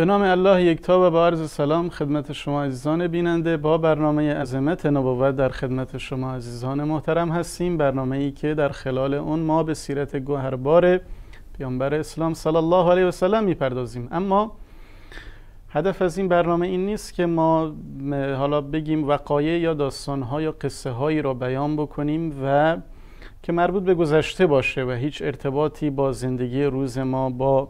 به نام الله یکتا و با عرض سلام خدمت شما عزیزان بیننده. با برنامه عظمت نبوت در خدمت شما عزیزان محترم هستیم. برنامه ای که در خلال اون ما به سیرت گوهربار پیامبر اسلام صلی الله علیه و سلم می‌پردازیم. اما هدف از این برنامه این نیست که ما حالا بگیم وقایع یا داستانها یا قصه هایی را بیان بکنیم و که مربوط به گذشته باشه و هیچ ارتباطی با زندگی روز ما با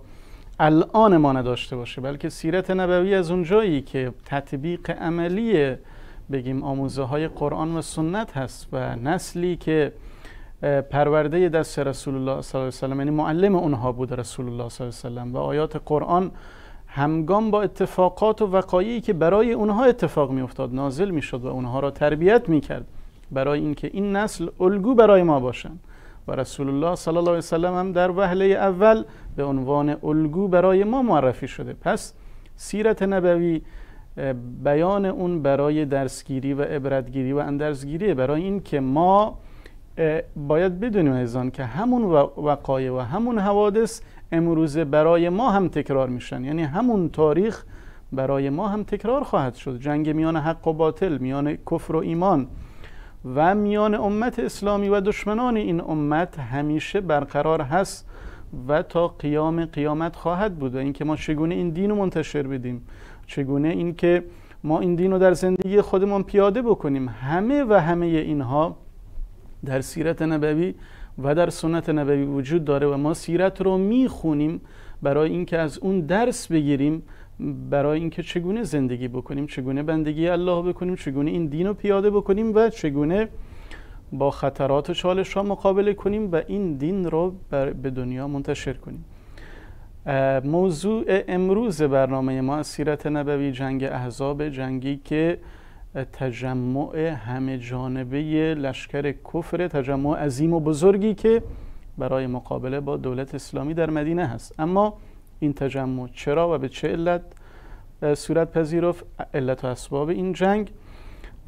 الان ما نداشته باشه بلکه سیرت نبوی از اونجایی که تطبیق عملی بگیم آموزه های قرآن و سنت هست و نسلی که پرورده دست رسول الله صلی الله علیه و سلم یعنی معلم اونها بود رسول الله صلی الله علیه و سلم و آیات قرآن همگام با اتفاقات و وقایعی که برای اونها اتفاق می افتاد نازل می شد و اونها را تربیت می کرد برای اینکه این نسل الگو برای ما باشند و رسول الله صلی الله علیه و سلم هم در وهله اول به عنوان الگو برای ما معرفی شده. پس سیرت نبوی بیان اون برای درسگیری و عبرتگیری و اندرزگیری برای این که ما باید بدونیم ایزان که همون وقایع و همون حوادث امروزه برای ما هم تکرار میشن. یعنی همون تاریخ برای ما هم تکرار خواهد شد. جنگ میان حق و باطل میان کفر و ایمان. و میان امت اسلامی و دشمنان این امت همیشه برقرار هست و تا قیام قیامت خواهد بود و اینکه ما چگونه این دین رو منتشر بدیم چگونه اینکه ما این دین رو در زندگی خودمون پیاده بکنیم. همه و همه اینها در سیرت نبوی و در سنت نبوی وجود داره و ما سیرت رو می‌خونیم برای اینکه از اون درس بگیریم. برای اینکه چگونه زندگی بکنیم چگونه بندگی الله بکنیم چگونه این دین رو پیاده بکنیم و چگونه با خطرات و چالش ها مقابله کنیم و این دین رو به دنیا منتشر کنیم. موضوع امروز برنامه ما سیرت نبوی جنگ احزاب جنگی که تجمع همه جانبه لشکر کفر تجمع عظیم و بزرگی که برای مقابله با دولت اسلامی در مدینه هست. اما این تجمع چرا و به چه علت صورت پذیرفت علت و اسباب این جنگ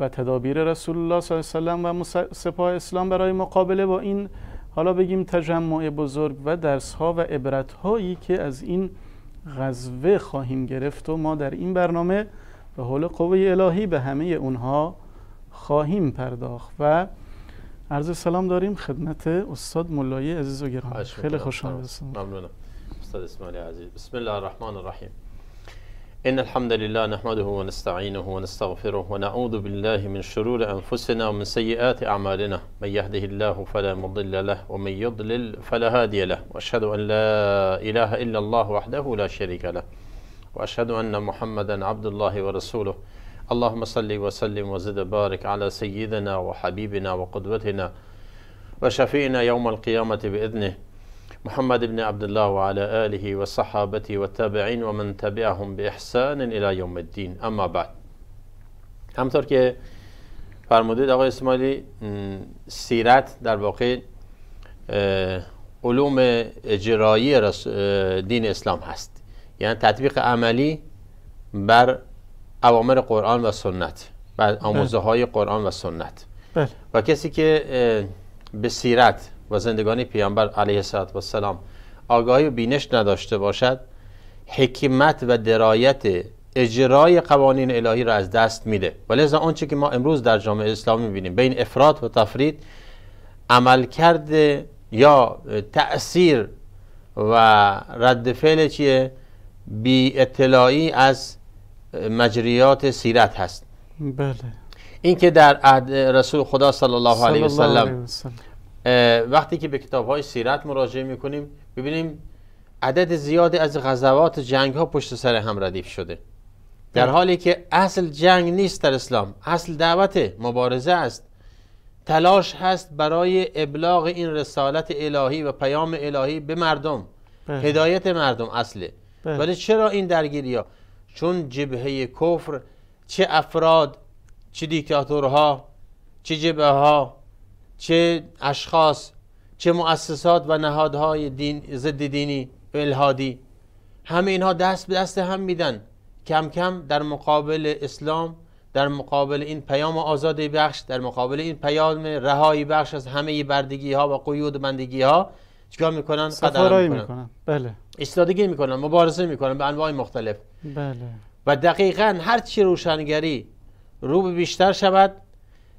و تدابیر رسول الله صلی الله علیه و سپاه اسلام برای مقابله با این حالا بگیم تجمع بزرگ و درس ها و عبرت هایی که از این غزوه خواهیم گرفت و ما در این برنامه به حول قوه الهی به همه اونها خواهیم پرداخت و عرض سلام داریم خدمت استاد ملایی عزیز و گرامی. خیلی خوش آمدید ممنونم. استاد اسماعیل عزیز بسم الله الرحمن الرحیم إن الحمد لله نحمده ونستعينه ونستغفره ونعوذ بالله من شرور أنفسنا ومن سيئات أعمالنا. من يهده الله فلا مضل له ومن يضلل فلا هادي له. وأشهد أن لا إله إلا الله وحده لا شريك له. وأشهد أن محمدا عبد الله ورسوله. اللهم صل وسلم وزد بارك على سيدنا وحبيبنا وقدوتنا وشفينا يوم القيامة بإذنه. محمد بن عبد الله وعلى آله وصحابته والتابعين ومن تبعهم بإحسان إلى يوم الدين اما بعد همطور که فرمودید آقای اسماعیلی سیرت در واقع علوم اجرایی دین اسلام هست یعنی تطبیق عملی بر اوامر قرآن و سنت بر آموزه های قرآن و سنت. و کسی که به سیرت و زندگانی پیامبر علیه السلام آگاهی و بینش نداشته باشد حکمت و درایت اجرای قوانین الهی را از دست میده. ولذا آنچه که ما امروز در جامعه اسلامی می‌بینیم بین افراد و تفرید عملکرد یا تأثیر و رد فعل چیه؟ بی اطلاعی از مجریات سیرت هست. بله. این که در عهد رسول خدا صلی الله علیه و سلم. وقتی که به کتاب های سیرت مراجعه می‌کنیم ببینیم عدد زیادی از غزوات جنگ ها پشت سر هم ردیف شده در حالی که اصل جنگ نیست در اسلام اصل دعوت مبارزه است تلاش هست برای ابلاغ این رسالت الهی و پیام الهی به مردم بله. هدایت مردم اصله بله. ولی چرا این درگیری ها؟ چون جبهه کفر چه افراد چه دیکتاتورها چه جبه ها چه اشخاص چه مؤسسات و نهادهای دین ضد دینی و الهادی همه اینها دست به دست هم میدن. کم کم در مقابل اسلام در مقابل این پیام آزادی بخش در مقابل این پیام رهایی بخش از همه بردگی ها و قیود بندگی ها چیکار می‌کنن؟ سفارایی می‌کنن. بله. ایستادگی می‌کنن مبارزه می‌کنن به انواع مختلف. بله. و دقیقا هر چی روشنگری رو به بیشتر شود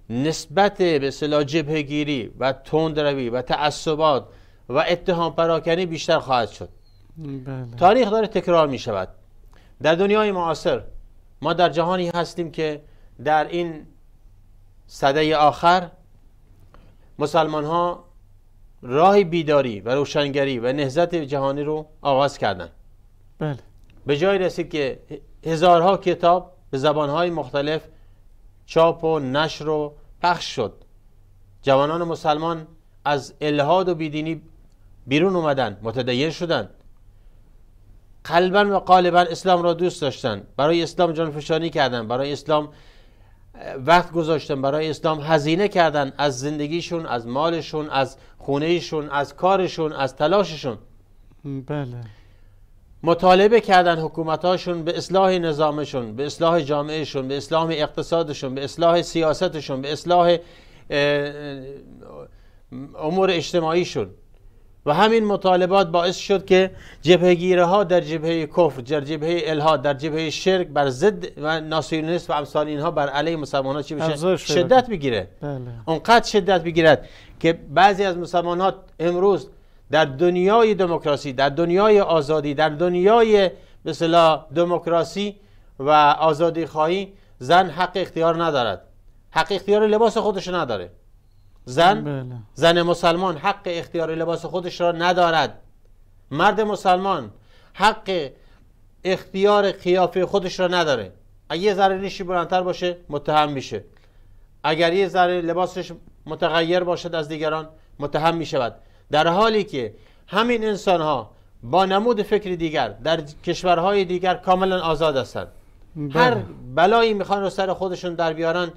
نسبت به اصطلاح جبهگیری و تندروی و تعصبات و اتهام پراکنی بیشتر خواهد شد. بله. تاریخ داره تکرار می شود در دنیای معاصر ما در جهانی هستیم که در این صده آخر مسلمان ها راه بیداری و روشنگری و نهضت جهانی رو آغاز کردند بله. به جای رسید که هزارها کتاب به زبانهای مختلف چاپ و نشر و پخش شد. جوانان مسلمان از الهاد و بیدینی بیرون اومدن متدین شدند قلبا و قالبا اسلام را دوست داشتن. برای اسلام جانفشانی کردن برای اسلام وقت گذاشتن برای اسلام هزینه کردن از زندگیشون از مالشون از خونهشون از کارشون از تلاششون. بله. مطالبه کردن حکومتاشون به اصلاح نظامشون به اصلاح جامعهشون به اصلاح اقتصادشون به اصلاح سیاستشون به اصلاح امور اجتماعیشون. و همین مطالبات باعث شد که جبهگیره ها در جبهه کفر در جبهه الهاد در جبهه شرک بر ضد و ناسیونیست و امثال اینها بر علیه مسلمان ها چی بشه؟ شدت بگیره. بله. اونقدر شدت بگیرد که بعضی از مسلمان ها امروز در دنیای دموکراسی در دنیای آزادی در دنیای مثلا دموکراسی و آزادی خواهی زن حق اختیار ندارد. حق اختیار لباس خودش نداره. زن بله. زن مسلمان حق اختیار لباس خودش را ندارد. مرد مسلمان حق اختیار قیافه خودش را نداره. اگه یه ذره ریشی بلندتر باشه متهم میشه. اگر یه ذره لباسش متغیر باشد از دیگران متهم می‌شود. در حالی که همین انسان ها با نمود فکر دیگر در کشورهای دیگر کاملا آزاد هستند. بله. هر بلایی می‌خوان رو سر خودشون در بیارن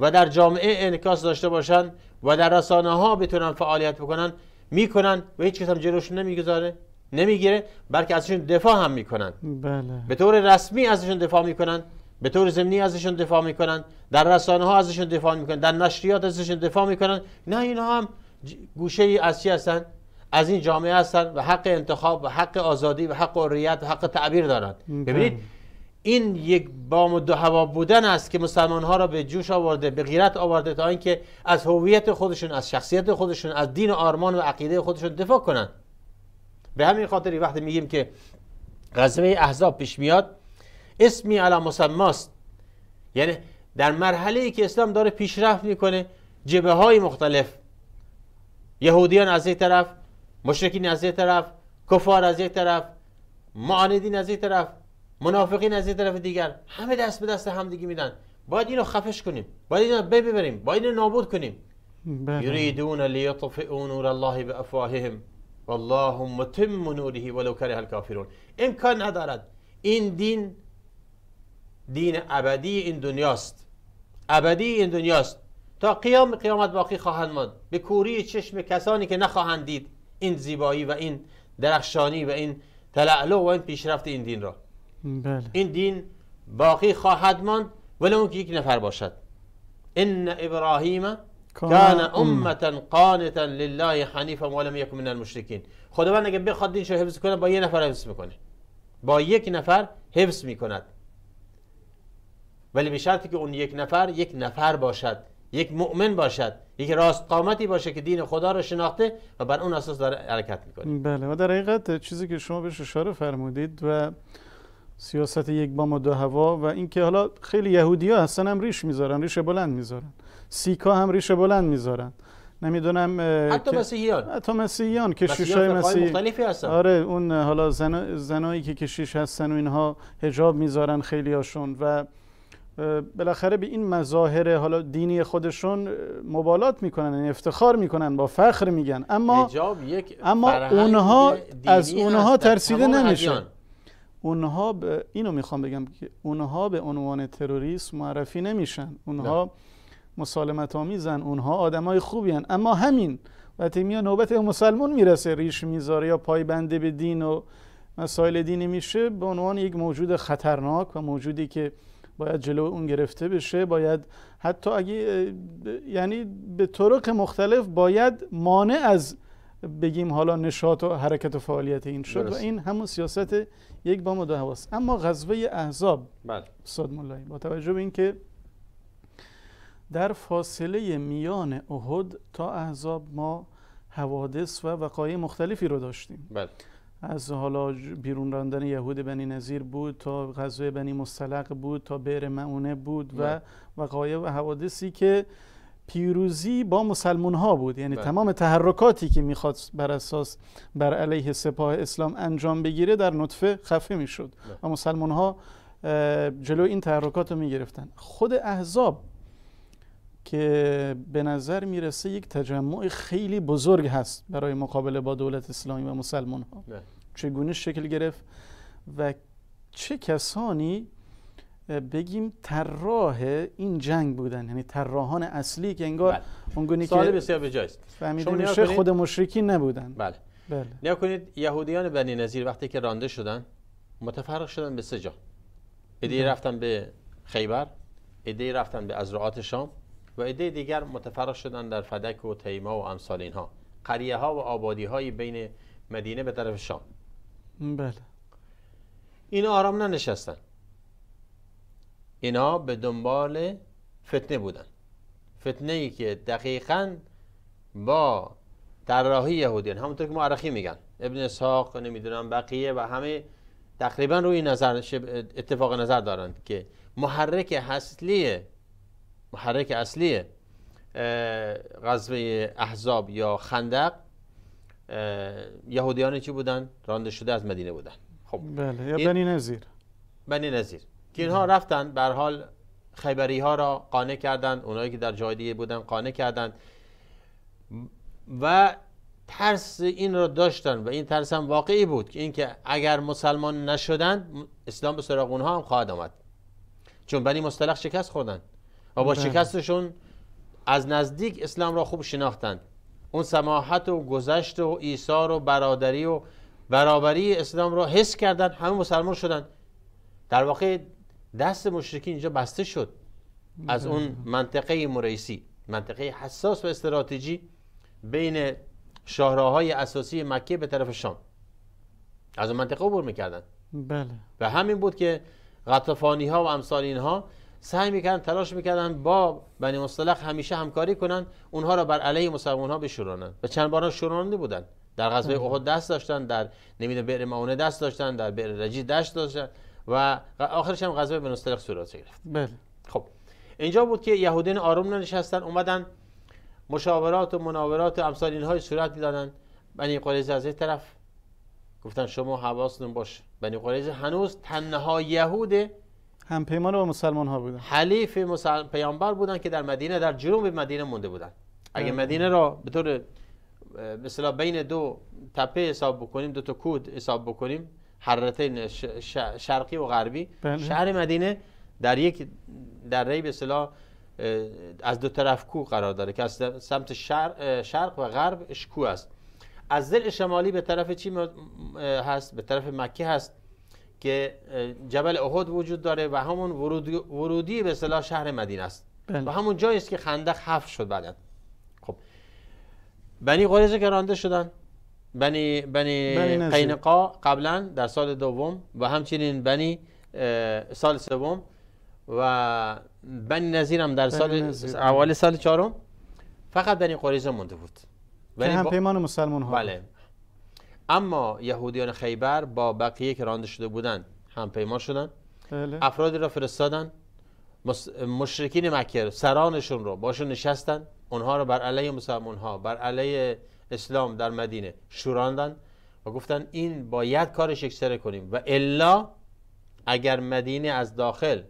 و در جامعه انعکاس داشته باشن و در رسانه ها بتونن فعالیت بکنن می‌کنن و هیچ کس هم جلوشون نمی‌گذاره نمی‌گیره بلکه ازشون دفاع هم می‌کنن. بله. به طور رسمی ازشون دفاع می‌کنن به طور ضمنی ازشون دفاع می‌کنن در رسانه ها ازشون دفاع می‌کنن در نشریات ازشون دفاع می‌کنن. نه اینا هم گوشه ای از چی هستن؟ از این جامعه هستن و حق انتخاب و حق آزادی و حق حریت و حق تعبیر دارن. ببینید. این یک بام و دو هوا بودن است که مسلمان ها را به جوش آورده به غیرت آورده تا اینکه از هویت خودشون از شخصیت خودشون از دین و آرمان و عقیده خودشون دفاع کنند به همین خاطر وقتی میگیم که غزوه احزاب پیش میاد اسمی علی مسماست. یعنی در مرحله ای که اسلام داره پیشرفت می‌کنه جبه های مختلف یهودیان از یک طرف مشرکین از یک طرف کفار از یک طرف معاندین از یک طرف منافقین از یک طرف دیگر همه دست به دست همدیگه میدن. باید اینو خفش کنیم. باید اینو ببریم. باید اینو نابود کنیم. بله. یریدون لیطفئوا نور الله بافواههم والله متم نوره ولو کره الکافرون. امکان ندارد. این دین دین ابدی این دنیاست. ابدی این دنیاست. تا قیام قیامت باقی خواهند ماند. به کوری چشم کسانی که نخواهند دید این زیبایی و این درخشانی و این تلعلو و این پیشرفت این دین را. بله. این دین باقی خواهد ماند ولو که یک نفر باشد. ان ابراهیم کان امتا قانتا لله حنیفا ولم یکن من المشرکین. خداوند اگه بخواد دینش رو حفظ کنه با یه نفر حفظ می‌کنه. با یک نفر حفظ می‌کند. ولی به شرطی که اون یک نفر یک نفر باشد. یک مؤمن باشد یک راست قامتی باشه که دین خدا رو شناخته و بر اون اساس داره حرکت می‌کنه. بله و در حقیقت چیزی که شما بهش اشاره فرمودید و سیاست یک بام و دو هوا و اینکه حالا خیلی یهودی ها هستن هم ریش می‌ذارن ریش بلند می‌ذارن. سیکا هم ریش بلند می‌ذارن. نمی‌دونم حتی مسیحیان. حتی مسیحیان کشیش های مسیحی مختلفی هستن. آره اون حالا زن... زنایی که کشیش هستن و اینها هجاب می‌ذارن خیلی هاشون و بالاخره به این مظاهر حالا دینی خودشون مبالات می‌کنن یعنی افتخار می‌کنن با فخر میگن اما یک اما اونها- از اونها ترسیده. ادیان. اونها به اینو می‌خوام بگم که اونها به عنوان تروریست معرفی نمیشن اونها مسالمت آمیزن اونها آدمای خوبی هن. اما همین وقتی میاد نوبت مسلمون می‌رسه ریش می‌ذاره یا پایبنده به دین و مسائل دینی میشه به عنوان یک موجود خطرناک و موجودی که باید جلو اون گرفته بشه باید حتی اگه یعنی به طرق مختلف باید مانع از بگیم حالا نشاط و حرکت و فعالیت این شد و این همون سیاست یک بام و دو حواست اما غزوه احزاب بله. استاد مولایی با توجه به اینکه در فاصله میان احد تا احزاب ما حوادث و وقایع مختلفی رو داشتیم. بله. از حالا بیرون راندن یهود بنی نظیر بود تا غزوه بنی مستلق بود تا بئر معونه بود و بله. وقایع و حوادثی که پیروزی با مسلمون ها بود یعنی بله. تمام تحرکاتی که می‌خواد بر اساس بر علیه سپاه اسلام انجام بگیره در نطفه خفه می‌شد بله. و مسلمان ها جلو این تحرکات رو می‌گرفتن خود احزاب که به نظر می‌رسه یک تجمع خیلی بزرگ هست برای مقابله با دولت اسلامی و مسلمان ها. چگونه شکل گرفت و چه کسانی بگیم طراح این جنگ بودن یعنی طراحان اصلی که انگار بله. اونگونی سوال که بسیار شما نگاه میشه. خود مشرکین نبودن بله بله نیا کنید یهودیان بنی نظیر وقتی که رانده شدن متفرق شدن به سه جا ایده بله. رفتن به خیبر ایده رفتن به ازرعات شام و ایده دیگر متفرق شدن در فدک و تیما و امثال اینها. قریه ها و آبادی های بین مدینه به طرف شام. بله. اینا آرام ننشستن. اینا به دنبال فتنه بودن. فتنه ای که دقیقا با طراحی یهودیان همونطور که معرخی میگن ابن اسحاق نمی‌دونم بقیه و همه تقریبا روی نظر اتفاق نظر دارند که محرک اصلی محرک اصلی غزوه احزاب یا خندق یهودیان چی بودن؟ رانده شده از مدینه بودن. خب. بله یا بنی نظیر بنی نظیر که اینها رفتن به هر حال خیبری ها را قانع کردند اونایی که در جای دیگه بودن قانع کردند. و ترس این را داشتن و این ترس هم واقعی بود که اینکه اگر مسلمان نشدند اسلام به سراغ اونها هم خواهد آمد. چون بنی مصطلق شکست خوردن. و با بله. شکستشون از نزدیک اسلام را خوب شناختند اون سماحت و گذشت و ایثار و برادری و برابری اسلام را حس کردن همه مسلمان شدن. در واقع دست مشرکین اینجا بسته شد از اون منطقه مریسی منطقه حساس و استراتژی بین شاهراهای اساسی مکه به طرف شام. از اون منطقه عبور می‌کردن. بله. و همین بود که غطفانی ها و امثال اینها سعی می‌کردن تلاش می‌کردن با بنی مصطلق همیشه همکاری کنن اونها را بر علیه مسلمان ها بشورانن. و چند بار شورانده بودن. در غزوه احد دست داشتن در نمی‌دونم بئر معونه دست داشتن در بئر رجی دست داشتن و آخرش هم غزوه بنی مصطلق صورت گرفت بله. خب. اینجا بود که یهودین آروم ننشستن اومدن مشاورات و مناورات و امثال اینهای صورت می‌دادن. بنی قریظه از طرف گفتن شما حواستون باش. بنی قریظه هنوز تنها یهود هم پیمان با مسلمان ها بودن. حلیف مسل... پیامبر بودن که در مدینه در جنوب مدینه مونده بودن. اگه. مدینه را به طور اصطلاح بین دو تپه حساب بکنیم دو تا کود حساب بکنیم حرتین ش... شرقی و غربی بله. شهر مدینه در یک دره به اصطلاح از دو طرف کو قرار داره که از سمت شرق, شرق و غرب اشکو است. از دل شمالی به طرف چی هست؟ به طرف مکه هست. که جبل احد وجود داره و همون ورودی, ورودی به اصطلاح شهر مدینه است بله. و همون جایی است که خندق حفر شد بعدا خب بنی قریظه که رانده شدن بنی بنی, بنی. قینقا قبلا در سال دوم و همچنین بنی سال سوم و بنی نظیر هم در سال. اول سال چهارم فقط بنی قریظه مونده بود که هم پیمان مسلمان ها بله اما یهودیان خیبر با بقیه که رانده شده بودند هم پیمان شدن. بله. افرادی را فرستادن. مشرکین مکه سرانشون رو باشون نشستن. اونها رو بر علیه مسلمان ها بر علیه اسلام در مدینه شوراندن و گفتن این باید کارش یکسره کنیم و الا اگر مدینه از داخل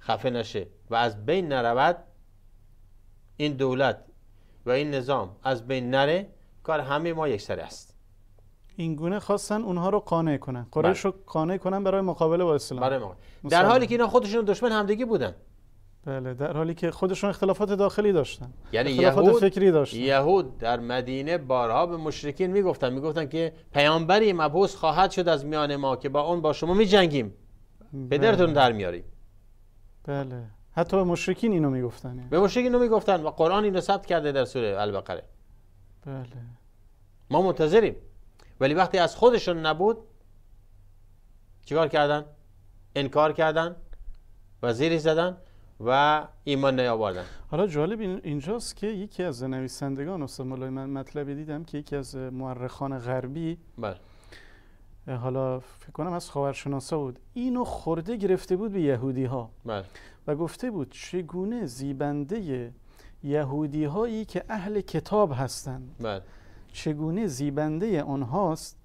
خفه نشه و از بین نرود این دولت و این نظام از بین نره کار همه ما یکسره است. این گونه خواستن اونها رو قانع کنن. قریش رو قانع کنن برای مقابله با اسلام. برای در. حالی که اینا خودشون دشمن همدیگه بودن. بله در حالی که خودشون اختلافات داخلی داشتن. یعنی اختلافات یهود فکری داشتن. یهود در مدینه بارها به مشرکین می‌گفتن می‌گفتن که پیامبری مبعوث خواهد شد از میان ما که با اون با شما میجنگیم. پدرتون در میاریم بله. حتی به مشرکین اینو می‌گفتن. به مشرکین اینو می‌گفتن و قرآن اینو ثبت کرده در سوره البقره. بله. ما منتظریم. ولی وقتی از خودشون نبود چیکار کردن؟ انکار کردن و زیری زدن و ایمان نیاوردن. حالا جالب این- اینجاست که یکی از نویسندگان استاد مولای من مطلبی دیدم که یکی از مورخان غربی بله. حالا فکر کنم از خاورشناسا بود اینو خورده گرفته بود به یهودی ها بله. و گفته بود چگونه زیبنده یهودی هایی که اهل کتاب هستند. بله. چگونه زیبنده آنهاست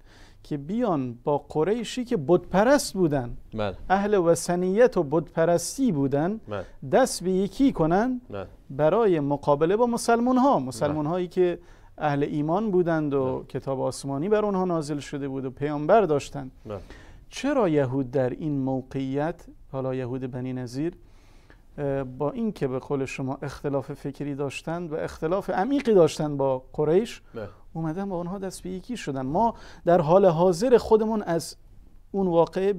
که بیان با قریشی که بتپرست بودن بله. اهل وسنیت و بتپرستی بودن بله. دست به یکی کنن بله. برای مقابله با مسلمان ها مسلمان هایی که اهل ایمان بودند و کتاب آسمانی بر آنها نازل شده بود و پیامبر داشتند. بله. چرا یهود در این موقعیت حالا یهود بنی نظیر با اینکه به قول شما اختلاف فکری داشتند و اختلاف عمیقی داشتند با قریش بله. اومدن با آنها دست به یکی شدن. ما در حال حاضر خودمون از اون واقعه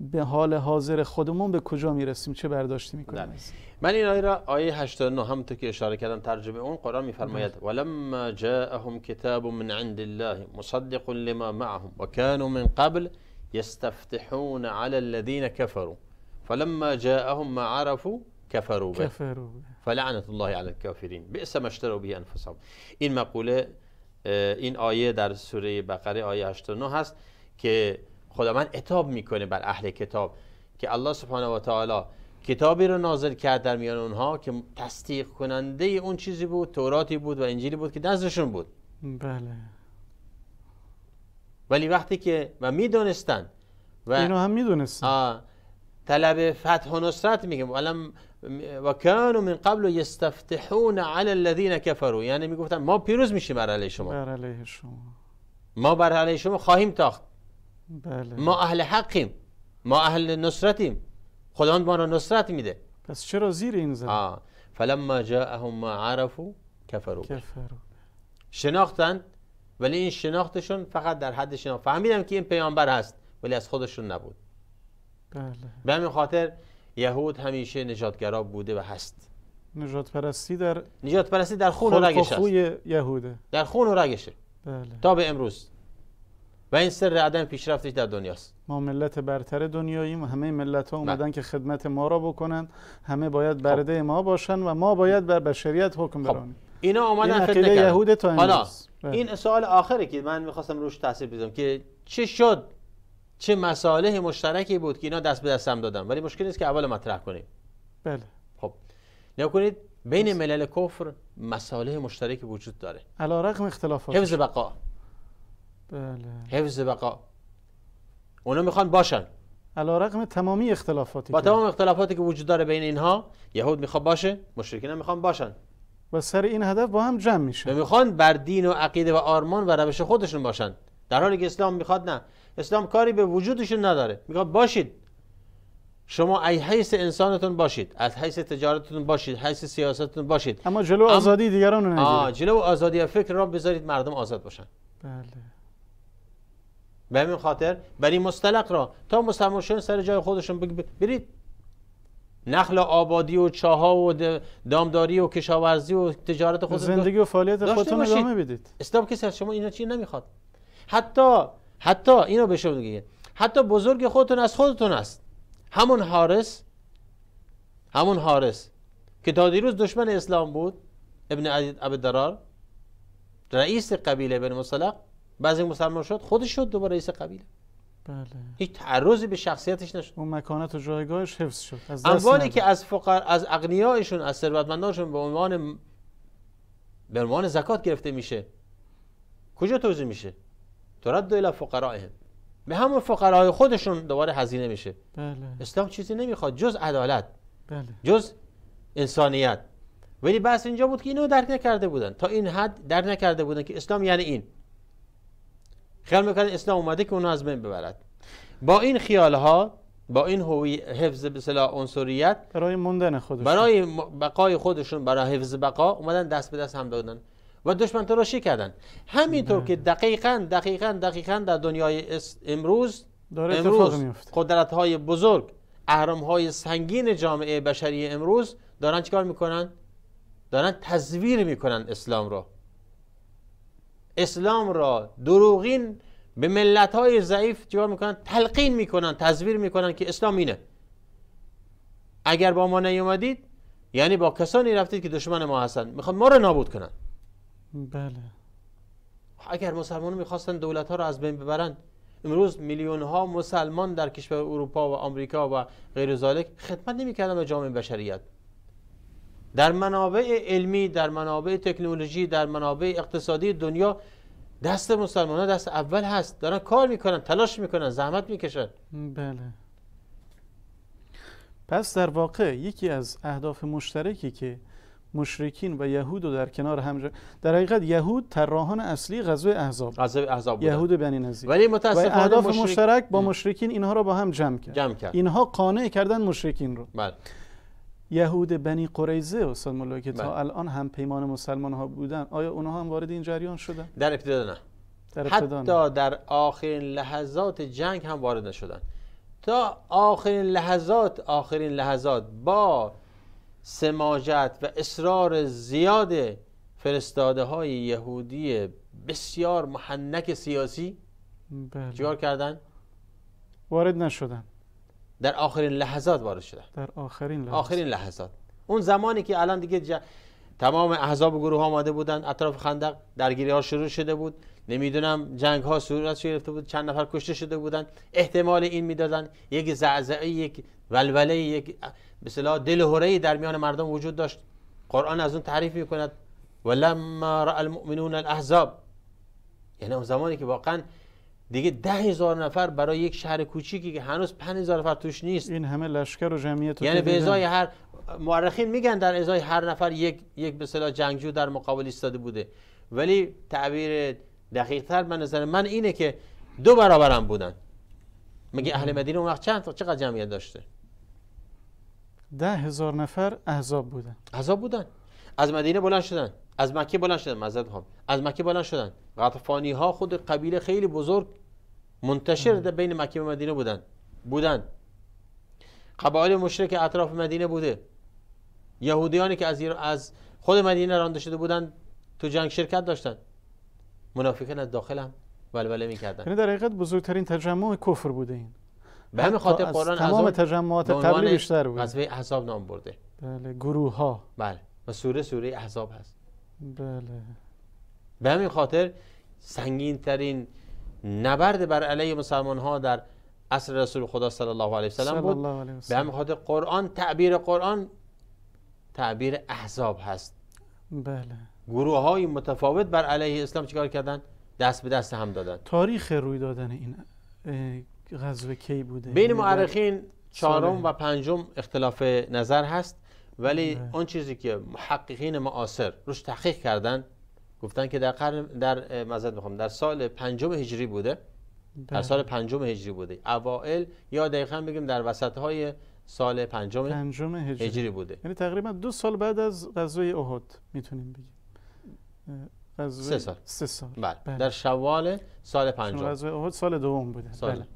به حال حاضر خودمون به کجا می‌رسیم؟ چه برداشتی می‌کنیم؟ بله. من این آیه را آیه 89 همونطور که اشاره کردم ترجمه اون قرآن میفرماید ولما جاءهم کتاب من عند الله مصدق لما معهم وكانوا من قبل يستفتحون على الذين كفروا فلما جاءهم ما عرفوا كفروا به. کفرو فلعنت الله على الكافرين. بئس ما اشتروا به انفسهم این مقوله این آیه در سوره بقره آیه 89 هست که خداوند عتاب می‌کنه بر اهل کتاب که الله سبحانه و تعالی کتابی رو نازل کرد در میان اونها که تصدیق کننده اون چیزی بود توراتی بود و انجیلی بود که نزدشون بود. بله. ولی وقتی که و می‌دونستن و اینو هم می‌دونستم آه طلب فتح و نصرت ولم و کانوا من قبل یستفتحون علی الذین کفروا. یعنی می‌گفتن ما پیروز میشیم بر علیه شما. بر علیه شما. ما بر علیه شما خواهیم تاخت. بله. ما اهل حقیم. ما اهل نصرتیم. خداوند ما را نصرت میده. پس چرا زیر این زد آه فلما جاءهم ما عرفوا کفروا. به. کفرو شناختند ولی این شناختشون فقط در حد شناخت فهمیدم که این پیامبر هست ولی از خودشون نبود. بله. به همین خاطر یهود همیشه نجاتگرا بوده و هست. نجات پرستی در نجات پرستی در خون و رگش هست خوی یهوده. در خون و رگشه. بله. تا به امروز. و این سر عدم پیشرفتش در دنیاست. ما ملت برتر دنیاییم و همه ملت ها اومدن که خدمت ما را بکنن همه باید برده ما باشن و ما باید بر بشریت حکم خب. برانیم اینا این آمدن عقیده فتنه کردن. یهود تا حالا بله. این سوال آخره که من می‌خواستم روش تاثیر بذارم که چه شد چه مصالح مشترکی بود که اینا دست به دست هم دادن. ولی مشکل نیست که اول مطرح کنیم. بله. خب. نگاه کنید بین ملل کفر مصالح مشترکی وجود داره. علا رقم اختلافات. حفظ بقا. بله. حفظ بقا. اونا می‌خوان باشن. علا رقم تمامی اختلافاتی با تمام اختلافاتی که وجود داره بین اینها یهود می‌خواد باشه مشرکین هم می‌خوان باشن. و سر این هدف با هم جمع و میشه می‌خوان بر دین و عقیده و آرمان و روش خودشون باشن. در حالی که اسلام می‌خواد نه. اسلام کاری به وجودشون نداره. می‌خواد باشید. شما ای حیث انسانتون باشید. از حیث تجارتتون باشید. حیث سیاستتون باشید. اما جلو ام- آزادی دیگران رو آه جلو آزادی فکر را بذارید مردم آزاد باشن. بله. به همین خاطر برای مستلق را تا مسلمان شدن سر جای خودشون بگ- برید. نخل آبادی و چاها و دامداری و کشاورزی و تجارت خودتون زندگی و فعالیت خودتون. ادامه بدید. اسلام کسی از شما اینا چی نمی‌خواد؟ حتی حتی اینو به شما حتی بزرگ خودتون از خودتون است. همون حارس همون حارس که تا دیروز دشمن اسلام بود ابن عبدالدرار رئیس قبیله بن مصطلق بعضی مسلمان شد خودش شد دوباره رئیس قبیله. بله. هیچ تعرضی به شخصیتش نشد. اون مکانت و جایگاهش حفظ شد. از اموالی. که از فقر از اغنیایشون از ثروتمندانشون به عنوان به عنوان زکات گرفته میشه. کجا توزیع میشه؟ ترد الى فقرائهم. به همون فقرای خودشون دوباره هزینه میشه. بله. اسلام چیزی نمی‌خواد. جز عدالت. بله. جز انسانیت. ولی بحث اینجا بود که اینو درک نکرده بودن. تا این حد درک نکرده بودن که اسلام یعنی این. خیال می‌کنن اسلام اومده که اونها از بین ببرد. با این خیال ها با این هوی حفظ به عنصریت برای موندن خودشون. برای بقای خودشون برای حفظ بقا اومدن دست به دست هم دادن. و دشمن تراشی کردن. همینطور که دقیقا دقیقا دقیقا در دنیای امروز داره امروز قدرت های بزرگ اهرام های سنگین جامعه بشری امروز دارن چیکار می‌کنن؟ دارن تزویر می‌کنن اسلام را اسلام را دروغین به ملت های ضعیف چیکار می‌کنن؟ تلقین می‌کنن تزویر می‌کنن که اسلام اینه. اگر با ما نیومدید یعنی با کسانی رفتید که دشمن ما هستن. می‌خوان ما رو نابود کنن. بله. اگر مسلمانان می‌خواستن دولت ها رو از بین ببرن امروز میلیون ها مسلمان در کشور اروپا و آمریکا و غیر ذالک خدمت نمی‌کردن به جامعه بشریت. در منابع علمی در منابع تکنولوژی در منابع اقتصادی دنیا دست مسلمان ها دست اول هست. دارن کار می‌کنن تلاش می‌کنن زحمت می‌کشن. بله. پس در واقع یکی از اهداف مشترکی که مشرکین و یهود رو در کنار هم جا- در حقیقت یهود طراحان اصلی غزوه احزاب غزوه احزاب بودن. یهود بنی نظیر ولی متاسفانه اهداف مشرک- مشترک با مشرکین اینها را با هم جمع کرد. جمع کرد. اینها قانع کردن مشرکین رو. بله. یهود بنی قریظه استاد مولا که تا بله. الان هم پیمان مسلمان ها بودن. آیا اونها هم وارد این جریان شدن؟ در ابتدا نه. در ابتدا نه. حتی در آخرین لحظات جنگ هم وارد نشدن. تا آخرین لحظات آخرین لحظات با سماجت و اصرار زیاد فرستاده های یهودی بسیار محنک سیاسی بله. چیکار کردن؟ وارد نشدن. در آخرین لحظات وارد شدن. در آخرین لحظه آخرین لحظات. اون زمانی که الان دیگه ج... تمام احزاب و گروه ها آمده بودن اطراف خندق درگیری ها شروع شده بود. نمی‌دونم جنگ ها صورت گرفته بود. چند نفر کشته شده بودن. احتمال این می‌دادن یک زعزعه یک ولوله یک به اصطلاح دل هره در میان مردم وجود داشت. قرآن از اون تعریف می‌کند. ولما را المؤمنون الاحزاب یعنی اون زمانی که واقعا دیگه ده هزار نفر برای یک شهر کوچیکی که هنوز پنج هزار نفر توش نیست. این همه لشکر و جمعیت یعنی به. ازای هر مورخین میگن در ازای هر نفر یک یک به اصطلاح جنگجو در مقابل ایستاده بوده. ولی تعبیر دقیق تر به نظر من اینه که دو برابرم بودن. مگه اهل مدینه اون وقت چند چقدر جمعیت داشته؟ ده هزار نفر احزاب بودن. عذاب بودن. از مدینه بلند شدن. از مکه بلند شدن. مزد هم از مکه بلند شدن. غطفانی ها خود قبیله خیلی بزرگ منتشر در بین مکه و مدینه بودن. بودن. قبایل مشرک اطراف مدینه بوده. یهودیانی که از از خود مدینه رانده شده بودن تو جنگ شرکت داشتن. منافقین از داخل هم ولوله می‌کردن. یعنی در حقیقت بزرگترین تجمع کفر بوده این. همین حتی خاطر از قرآن از تمام تجمعات به قبلی بیشتر بود. غزوه احزاب نام برده. بله گروه ها بله و سوره سوره احزاب هست. بله. به همین خاطر سنگین ترین نبرد بر علیه مسلمان ها در عصر رسول خدا صلی الله علیه صلی وسلم بود به همین خاطر قرآن تعبیر قرآن تعبیر احزاب هست. بله. گروه های متفاوت بر علیه اسلام چیکار کردن؟ دست به دست هم دادن. تاریخ روی دادن این غزوه کی بوده بین یعنی مورخین چهارم و پنجم اختلاف نظر هست ولی بله. اون چیزی که محققین معاصر روش تحقیق کردن گفتن که در قرن در معذرت می‌خوام در سال پنجم هجری بوده در بله. سال پنجم هجری بوده اوائل یا دقیقا بگیم در وسط های سال پنجم پنجم هجری. هجری بوده یعنی تقریبا دو سال بعد از غزوه احد می‌تونیم بگیم غزوه سه سال. سه سال بله. بله. در شوال سال پنجم غزوه احد سال دوم بوده سال. بله.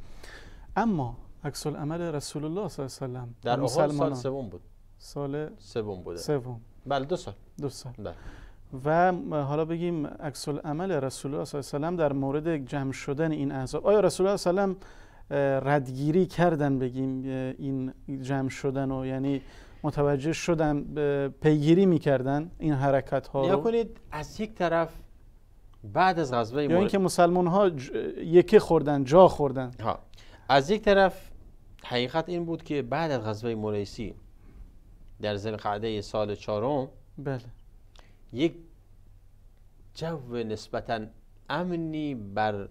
اما عکس العمل رسول الله صلی الله علیه و سلم در سال سوم بود. سال سوم بوده. سوم. بله دو سال. دو سال. بله. و حالا بگیم عکس العمل رسول الله صلی الله علیه و در مورد جمع شدن این احزاب آیا رسول الله صلی الله علیه و ردگیری کردن بگیم این جمع شدن و یعنی متوجه شدن پیگیری می‌کردن این حرکت ها رو کنید از یک طرف بعد از غزوه یا اینکه مسلمان ها ج... یکی خوردن جا خوردن. ها. از یک طرف حقیقت این بود که بعد از غزوه مریسی در ذوالقعده سال چهارم بله. یک جو نسبتا امنی بر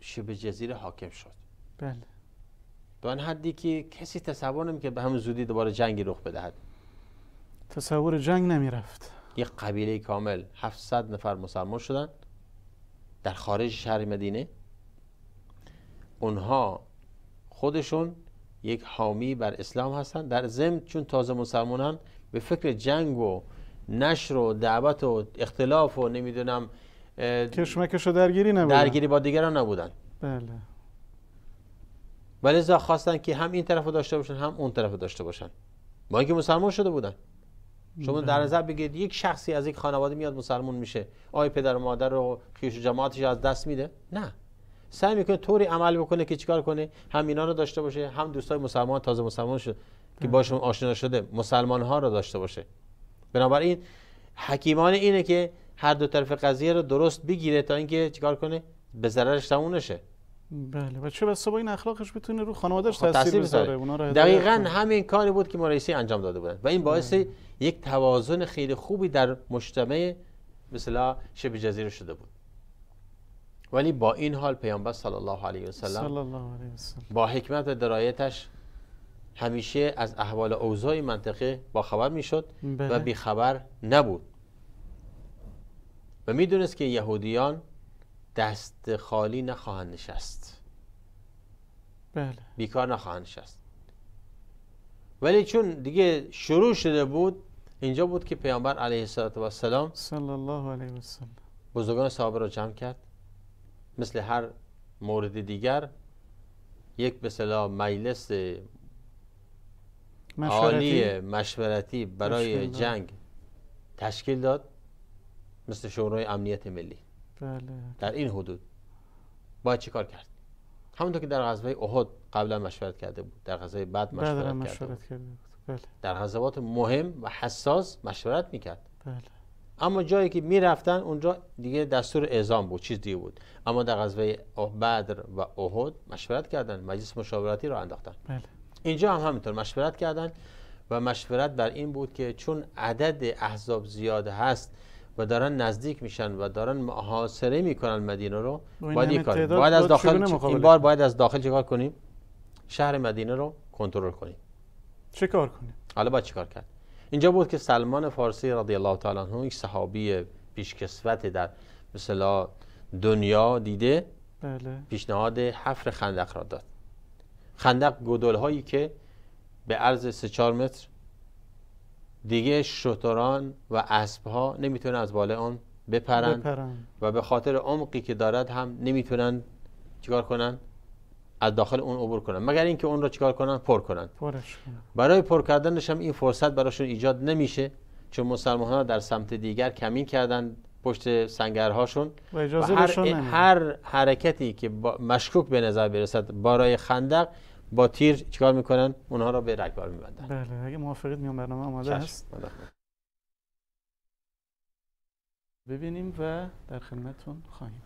شبه جزیره حاکم شد. بله. به آن حدی که کسی تصور نمی که به همون زودی دوباره جنگی رخ بدهد. تصور جنگ نمی‌رفت یک قبیله کامل 700 نفر مسلمان شدن در خارج شهر مدینه. اونها خودشون یک حامی بر اسلام هستن. در ضمن چون تازه مسلمانان به فکر جنگ و نشر و دعوت و اختلاف و نمی‌دونم کشمکش و درگیری نبودن. درگیری با دیگران نبودن. بله. ولی خواستن که هم این طرف داشته باشن هم اون طرف داشته باشن. با اینکه مسلمان شده بودن. شما در بله. نظر بگید یک شخصی از یک خانواده میاد مسلمان میشه. آیا پدر و مادر و خیش و جماعتش از دست میده؟ نه. سعی می‌کنه طوری عمل بکنه که چیکار کنه؟ هم اینا رو داشته باشه هم دوستای مسلمان تازه مسلمان شد که باشون آشنا شده مسلمان ها رو داشته باشه. بنابراین حکیمان اینه که هر دو طرف قضیه رو درست بگیره تا اینکه چیکار کنه؟ به ضررش تموم نشه. بله و چه بسا با این اخلاقش بتونه رو خانوادهش خب، تاثیر بذاره. اونا رو دقیقا. همین کاری بود که مرایسی انجام داده بودن. و این باعث یک توازن خیلی خوبی در مجتمع مثلا شبه جزیره شده بود. ولی با این حال پیامبر صلی الله علیه و سلم وسلم با حکمت و درایتش همیشه از احوال اوضاع منطقه با خبر می‌شد و بله. بیخبر نبود. و می‌دونست که یهودیان دست خالی نخواهند نشست. بله. بیکار نخواهند نشست. ولی چون دیگه شروع شده بود اینجا بود که پیامبر علیه السلام صلی الله علیه وسلم بزرگان صحابه را جمع کرد. مثل هر مورد دیگر یک به اصطلاح مجلس عالی مشورتی. مشورتی برای داد. جنگ تشکیل داد مثل شورای امنیت ملی. بله. در این حدود. باید چیکار کرد؟ همونطور که در غزوه احد قبلا مشورت کرده بود. در غزوه بعد مشورت هم کرده بود. مشورت کرده بود. بله. در غزوات مهم و حساس مشورت می‌کرد. بله. اما جایی که می‌رفتن اونجا دیگه دستور اعزام بود چیز دیگه بود. اما در غزوه بدر و احد مشورت کردن مجلس مشاورتی رو انداختن. بله. اینجا هم همینطور مشورت کردن و مشورت بر این بود که چون عدد احزاب زیاد هست و دارن نزدیک میشن و دارن محاصره می‌کنن مدینه رو باید کار باید از داخل این بار باید از داخل چیکار کنیم؟ شهر مدینه رو کنترل کنیم. چه کار کنیم؟ حالا باید چیکار کرد؟ اینجا بود که سلمان فارسی رضی الله تعالی عنه یک صحابی پیشکسوت در مثلا دنیا دیده. بله. پیشنهاد حفر خندق را داد. خندق گدول هایی که به عرض 3 4 متر دیگه شتران و اسب ها نمی‌تونن از بالای آن بپرن بپرن و به خاطر عمقی که دارد هم نمی‌تونن چیکار کنن از داخل اون عبور کنن. مگر اینکه اون را چیکار کنن؟ پر کنن. پرش برای پر کردنش هم این فرصت براشون ایجاد نمیشه چون مسلمان ها در سمت دیگر کمین کردن پشت سنگرهاشون. و و اجازه هر, بهشون نمیدن. هر حرکتی که مشکوک به نظر برسد برای خندق با تیر چیکار می‌کنن؟ اونها را به رگبار میبندن. بله اگه موافقت میان برنامه آماده هست ببینیم و در خدمتتون خواهیم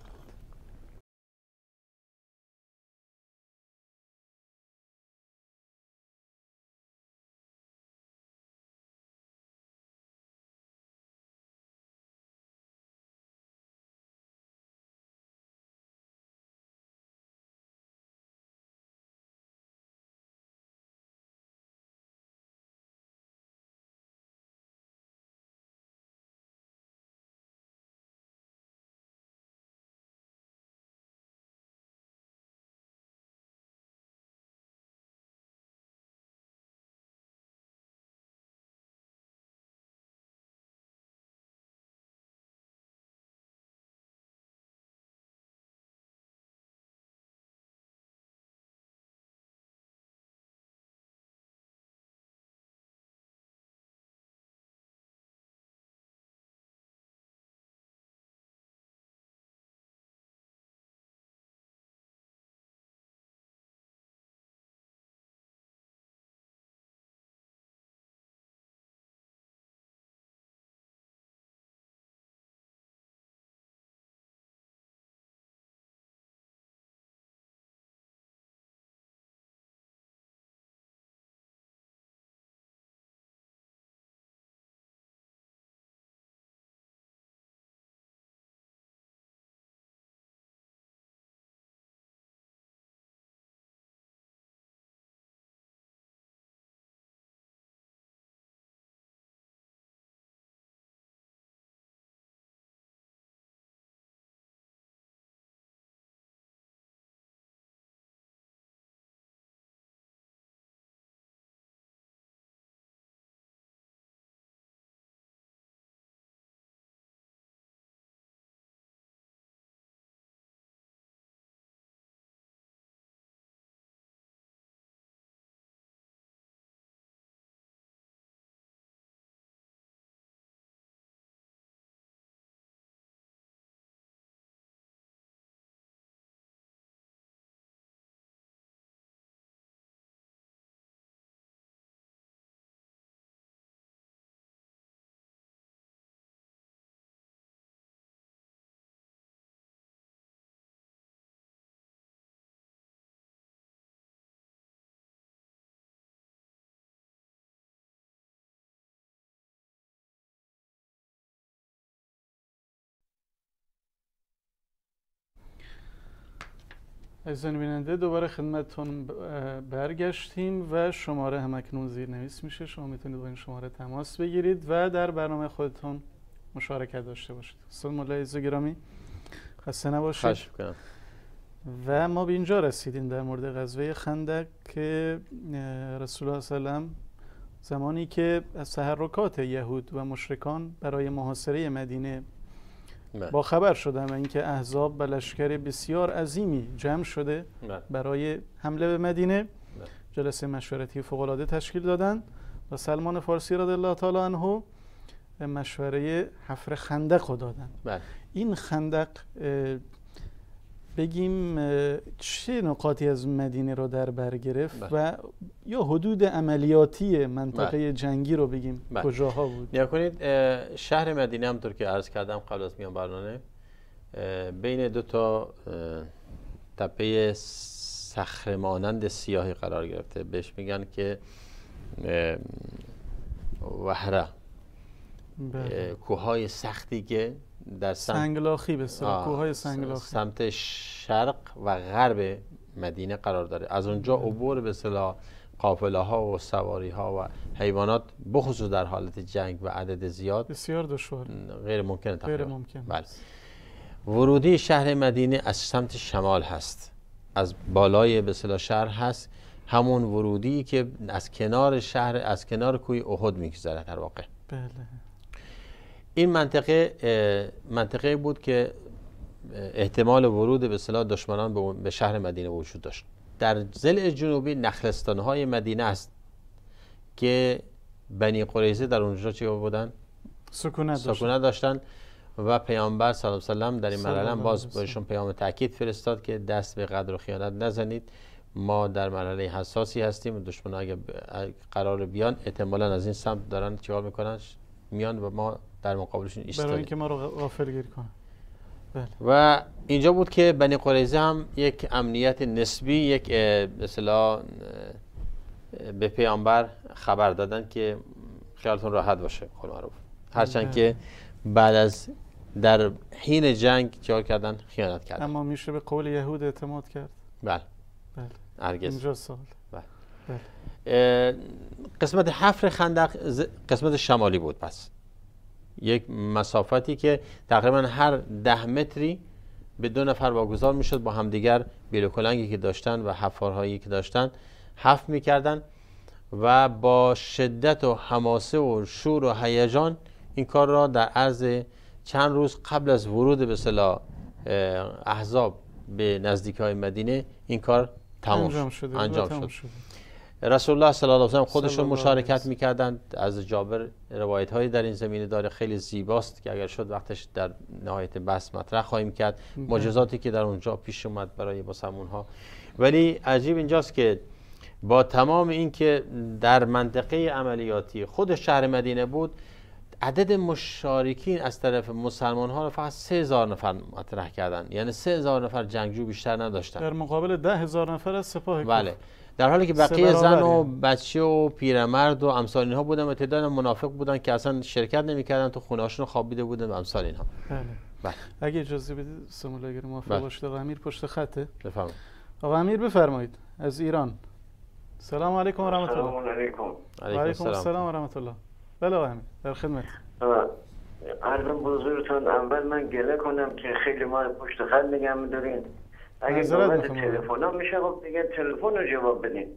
عزیزان بیننده دوباره خدمتتون برگشتیم و شماره همکنون زیر نویس میشه. شما می‌تونید با این شماره تماس بگیرید و در برنامه خودتون مشارکت داشته باشید. استاد مولا گرامی خسته نباشید. و ما به اینجا رسیدیم در مورد غزوه خندق که رسول الله سلام زمانی که از تحرکات یهود و مشرکان برای محاصره مدینه بله. با خبر شدن و اینکه احزاب و لشکر بسیار عظیمی جمع شده بله. برای حمله به مدینه بله. جلسه مشورتی فوقالعاده تشکیل دادن و سلمان فارسی رضی الله تعالی عنه مشوره حفر خندق رو دادن این خندق بگیم چه نقاطی از مدینه رو در بر گرفت و یا حدود عملیاتی منطقه بله. جنگی رو بگیم بله. کجاها بود نیا کنید شهر مدینه همطور که عرض کردم قبل از میان برنامه بین دو تا تپه صخره مانند سیاهی قرار گرفته بهش میگن که وحره بله. کوههای سختی که در سمت سنگلاخی به کوههای سنگلاخی. سمت شرق و غرب مدینه قرار داره. از اونجا عبور به صلاح قافله ها و سواری ها و حیوانات بخصوص در حالت جنگ و عدد زیاد. بسیار دشوار. غیر ممکن غیر ممکن. بله. ورودی شهر مدینه از سمت شمال هست. از بالای به شهر هست. همون ورودی که از کنار شهر از کنار کوی احد میگذره در واقع. بله. این منطقه منطقه بود که احتمال ورود به صلاح دشمنان به شهر مدینه وجود داشت. در زل جنوبی نخلستان های مدینه است که بنی قریزه در اونجا چی بودن؟ سکونت داشتن, سکونت داشتن و پیامبر صلی الله علیه و در این مرحله باز بهشون پیام تاکید فرستاد که دست به قدر و خیانت نزنید. ما در مرحله حساسی هستیم. دشمن اگه قرار بیان احتمالا از این سمت دارن چیکار می‌کنن؟ میان و ما در مقابلشون ایستادیم برای اینکه ما رو غافل گیر کنن بله. و اینجا بود که بنی قریزه هم یک امنیت نسبی یک مثلا به پیامبر خبر دادن که خیالتون راحت باشه خود معروف هرچند بله. که بعد از در حین جنگ چیکار کردن؟ خیانت کردن. اما میشه به قول یهود اعتماد کرد. بله. بله. هرگز. اینجا سال بله. بله. قسمت حفر خندق قسمت شمالی بود پس. یک مسافتی که تقریبا هر ده متری به دو نفر واگذار می‌شد با همدیگر بیلوکلنگی که داشتن و حفارهایی که داشتن حف می‌کردن و با شدت و حماسه و شور و هیجان این کار را در عرض چند روز قبل از ورود به صلاح احزاب به نزدیک های مدینه این کار تمام انجام شد. انجام شد. رسول الله صلی الله علیه و خودشون مشارکت می‌کردند از جابر روایت هایی در این زمینه داره. خیلی زیباست که اگر شد وقتش در نهایت بحث مطرح خواهیم کرد. معجزاتی که در اونجا پیش اومد برای مسلمون ها ولی عجیب اینجاست که با تمام این که در منطقه عملیاتی خود شهر مدینه بود عدد مشارکین از طرف مسلمان ها رو فقط سه هزار نفر مطرح کردن. یعنی سه هزار نفر جنگجو بیشتر نداشتن. در مقابل ده هزار نفر از سپاه بله. در حالی که بقیه زن و بچه و پیرمرد و امثال اینها بودن و تعداد منافق بودن که اصلا شرکت نمی‌کردن تو خونه هاشون خوابیده بودن و امثال اینها. بله. بله. اگه اجازه بدید سمول اگر موافق بله. باشید آقا امیر پشت خطه. بفرمایید. آقا امیر بفرمایید. از ایران. سلام علیکم و رحمت الله. سلام علیکم. علیکم السلام. و رحمت الله. بله آقا امیر در خدمت. عرضم بزرگتون اول من گله کنم که خیلی ما پشت خط نگه میدارین. اگه بابت تلفن ها میشه خب دیگه تلفن رو جواب بدین.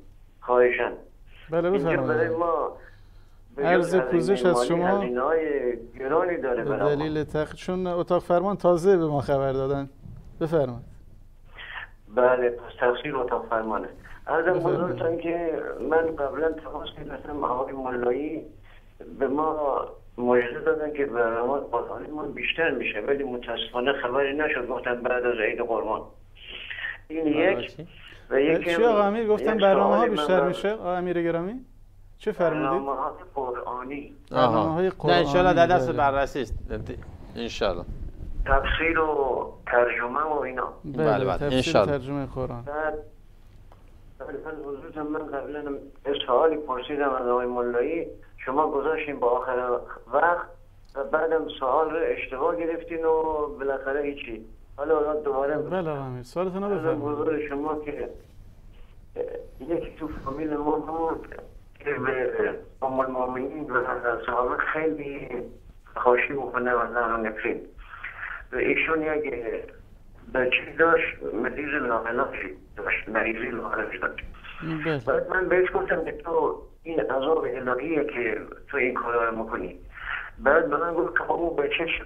خواهشن بله بفرمایید. ما عرض پوزش از شما. گرانی داره به دلیل تخت. چون اتاق فرمان تازه به ما خبر دادن. بفرمایید. بله پس تفسیر اتاق فرمانه. ارزم بزرگتون که من قبلا تماس گرفتم آقای ملایی به ما مجده دادن که برنامه ما بیشتر میشه ولی متاسفانه خبری نشد. گفتن بعد از عید قربان. این یک و یک چی آقا امیر؟ گفتن برنامه ها بیشتر میشه؟ آقا امیر گرامی؟ چه فرمودید؟ برنامه های قرآنی برنامه های قرآنی نه انشالله در دست بررسی است. انشالله تفسیر و ترجمه و اینا. بله بله انشالله ترجمه قرآن. بعد من قبلا سوالی پرسیدم از آقای مولایی شما گذاشتین با آخر وقت و بعدم سوال رو اشتباه گرفتین و بالاخره هیچی. حالا دوباره بله امیر سوالتون رو بفرمایید. شما که یکی تو فامیل ما بود که به ام المؤمنین و صحابه خیلی خوشی می‌کنه و نه نفرین و ایشون یک بچه داشت مریض لاعلاجی داشت مریضی لاعلاج داشت. بله. بعد من بهش گفتم که تو این عذاب الهیه که تو این کارا رو می‌کنی. بعد به من گفت که خب اون بچهش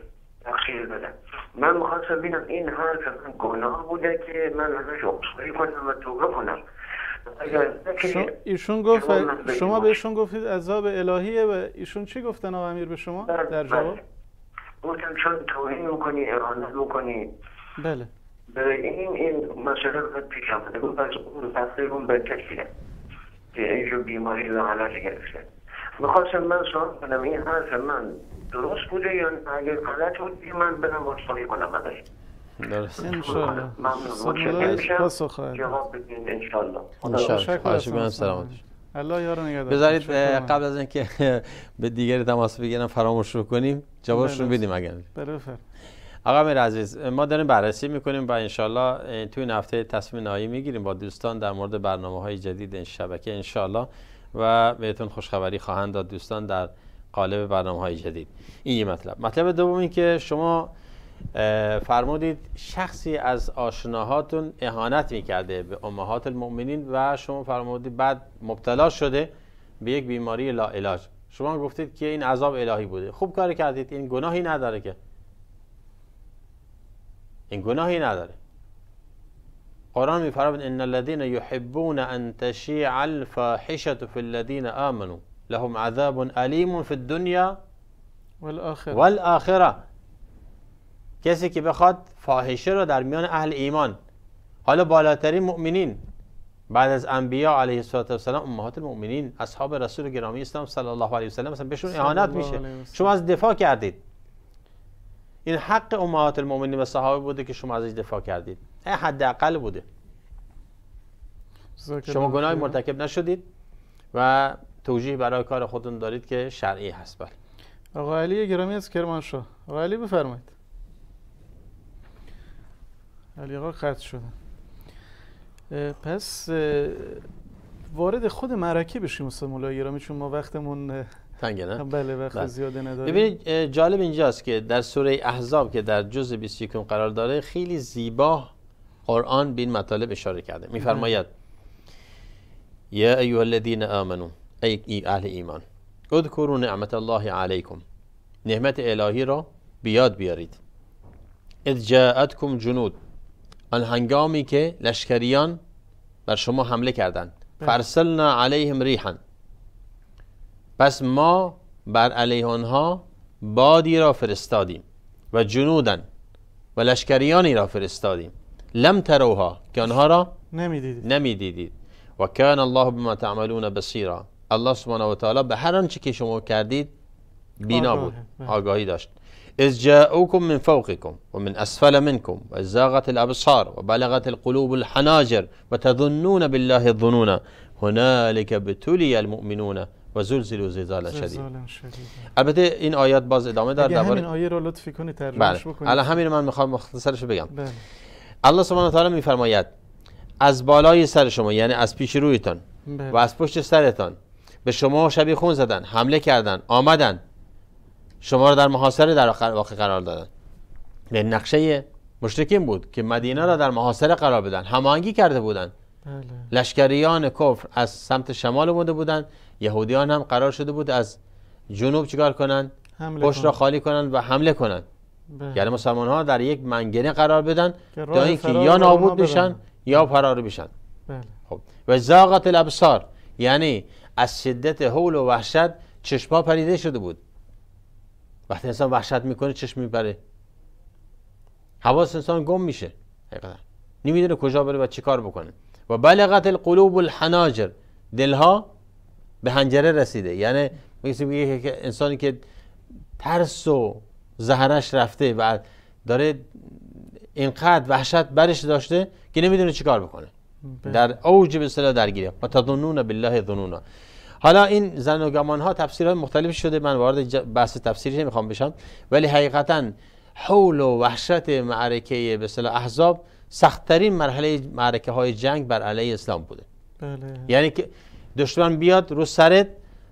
تقصیر بده من می‌خواستم ببینم این حرف من گناه بوده که من ازش عذرخواهی کنم و توبه کنم. شما ایشون گفت شما بهشون گفتید عذاب الهیه و ایشون چی گفتن آقا امیر به شما بله، در بله. جواب؟ گفتم چون توهین می‌کنی اهانت می‌کنی. بله. به این این مسئله باید پیش آمده. گفت از اون تقصیر اون بچه‌شه که اینجور بیماری رو علاج گرفته. می‌خواستم من سوال کنم؟ این حرف من. درست بوده یا؟ اگر غلط بود من برم عذرخواهی کنم ازش. درست. انشالله. پاسخ. جواب بدین انشالله انشالله. سلامتش الله یار نگهدار. بذارید. قبل از اینکه به دیگری تماس بگیرم فراموش رو کنیم جوابش رو بله. بدیم اگر بله آقا امیر عزیز ما داریم بررسی می‌کنیم و انشالله توی این هفته تصمیم نهایی می‌گیریم با دوستان در مورد برنامه های جدید این شبکه. انشالله و بهتون خوشخبری خواهند داد دوستان در قالب برنامه های جدید. این یه مطلب. مطلب دوم این که شما فرمودید شخصی از آشناهاتون اهانت می‌کرده به امهات المؤمنین و شما فرمودید بعد مبتلا شده به یک بیماری لا علاج. شما گفتید که این عذاب الهی بوده. خوب کاری کردید. این گناهی نداره که. این گناهی نداره. قرآن میفرماید إن الذين يحبون أن تشيع الفاحشة في الذين آمنوا لهم عذاب الیم في الدنيا والآخر والآخرة. کسی که بخواد فاحشه رو در میان أهل ایمان حالا بالاترین مؤمنین بعد از انبیا علیه الصلاة و السلام امهات المؤمنین اصحاب رسول گرامی اسلام صلی الله علیه و سلم مثلا بهشون اهانت میشه. شما از دفاع کردید. این حق امهات المؤمنین و صحابه بوده که شما ازش دفاع کردید. حداقل بوده. شما گناهی. مرتکب نشدید و توجیه برای کار خودتون دارید که شرعی هست. بله. آقا علی گرامی از کرمانشاه. آقا علی بفرمایید. علی آقا قطع شدن اه، پس وارد خود معرکه بشیم استاد مولای گرامی چون ما وقتمون تنگه نه؟ بله وقت بله. زیاده نداریم. ببینید جالب اینجاست که در سوره احزاب که در جزء 21 قرار داره خیلی زیبا قرآن به این مطالب اشاره کرده. میفرماید یا ایها الذین آمنو ای اهل ایمان اذکروا نعمت الله علیکم. نعمت الهی را بیاد بیارید. اذ جاءتکم جنود آن هنگامی که لشکریان بر شما حمله کردند. بله. فرسلنا علیهم ریحا. پس ما بر علیه آنها بادی را فرستادیم و جنودن و لشکریانی را فرستادیم. لم تروها که آنها را نمی‌دیدید و کان الله بما تعملون بصیرا. الله سبحانه و تعالی به هر آنچه که شما کردید بینا. بود بله. آگاهی داشت. اذ جاءوكم من فوقكم ومن اسفل منكم وزاغت الابصار وبلغت القلوب الحناجر وتظنون بالله الظنون. هنالك ابتلي المؤمنون وزلزلوا زلزالا شديدا زلزال شدید البته این آیات باز ادامه داره همین آیه رو لطفی کنید بله. ترجمهش بکنید الان همین من می‌خوام مختصرش بگم. بله. الله سبحانه تعالی میفرماید از بالای سر شما یعنی از پیش رویتان بله. و از پشت سرتان به شما شبیه خون زدن حمله کردن آمدن شما رو در محاصره در واقع قرار دادن. به نقشه مشرکین بود که مدینه را در محاصره قرار بدن هماهنگی کرده بودند بله. لشکریان کفر از سمت شمال اومده بودند یهودیان هم قرار شده بود از جنوب چیکار کنن حمله پشت را. خالی کنن و حمله کنن بله. یعنی مسلمان ها در یک منگنه قرار بدن تا اینکه یا نابود بشن. یا فرار بشن. بله. خب. و زاغت الابصار یعنی از شدت حول و وحشت چشما پریده شده بود. وقتی انسان وحشت می‌کنه چشم میپره. حواس انسان گم میشه. حقیقتا. نمی‌دونه کجا بره و چیکار بکنه. و بلغت القلوب الحناجر. دلها به حنجره رسیده. یعنی مثل که انسانی که ترس و زهرش رفته و داره اینقدر وحشت برش داشته که نمی‌دونه چیکار بکنه. بله. در اوج به اصطلاح درگیری و تظنون بالله ظنونا. حالا این زن و گمان ها تفسیرهای مختلف شده. من وارد بحث تفسیری نمی‌خوام بشم. ولی حقیقتا حول و وحشت معرکه به اصطلاح احزاب سختترین مرحله معرکه های جنگ بر علیه اسلام بوده. بله. یعنی که دشمن بیاد رو سرت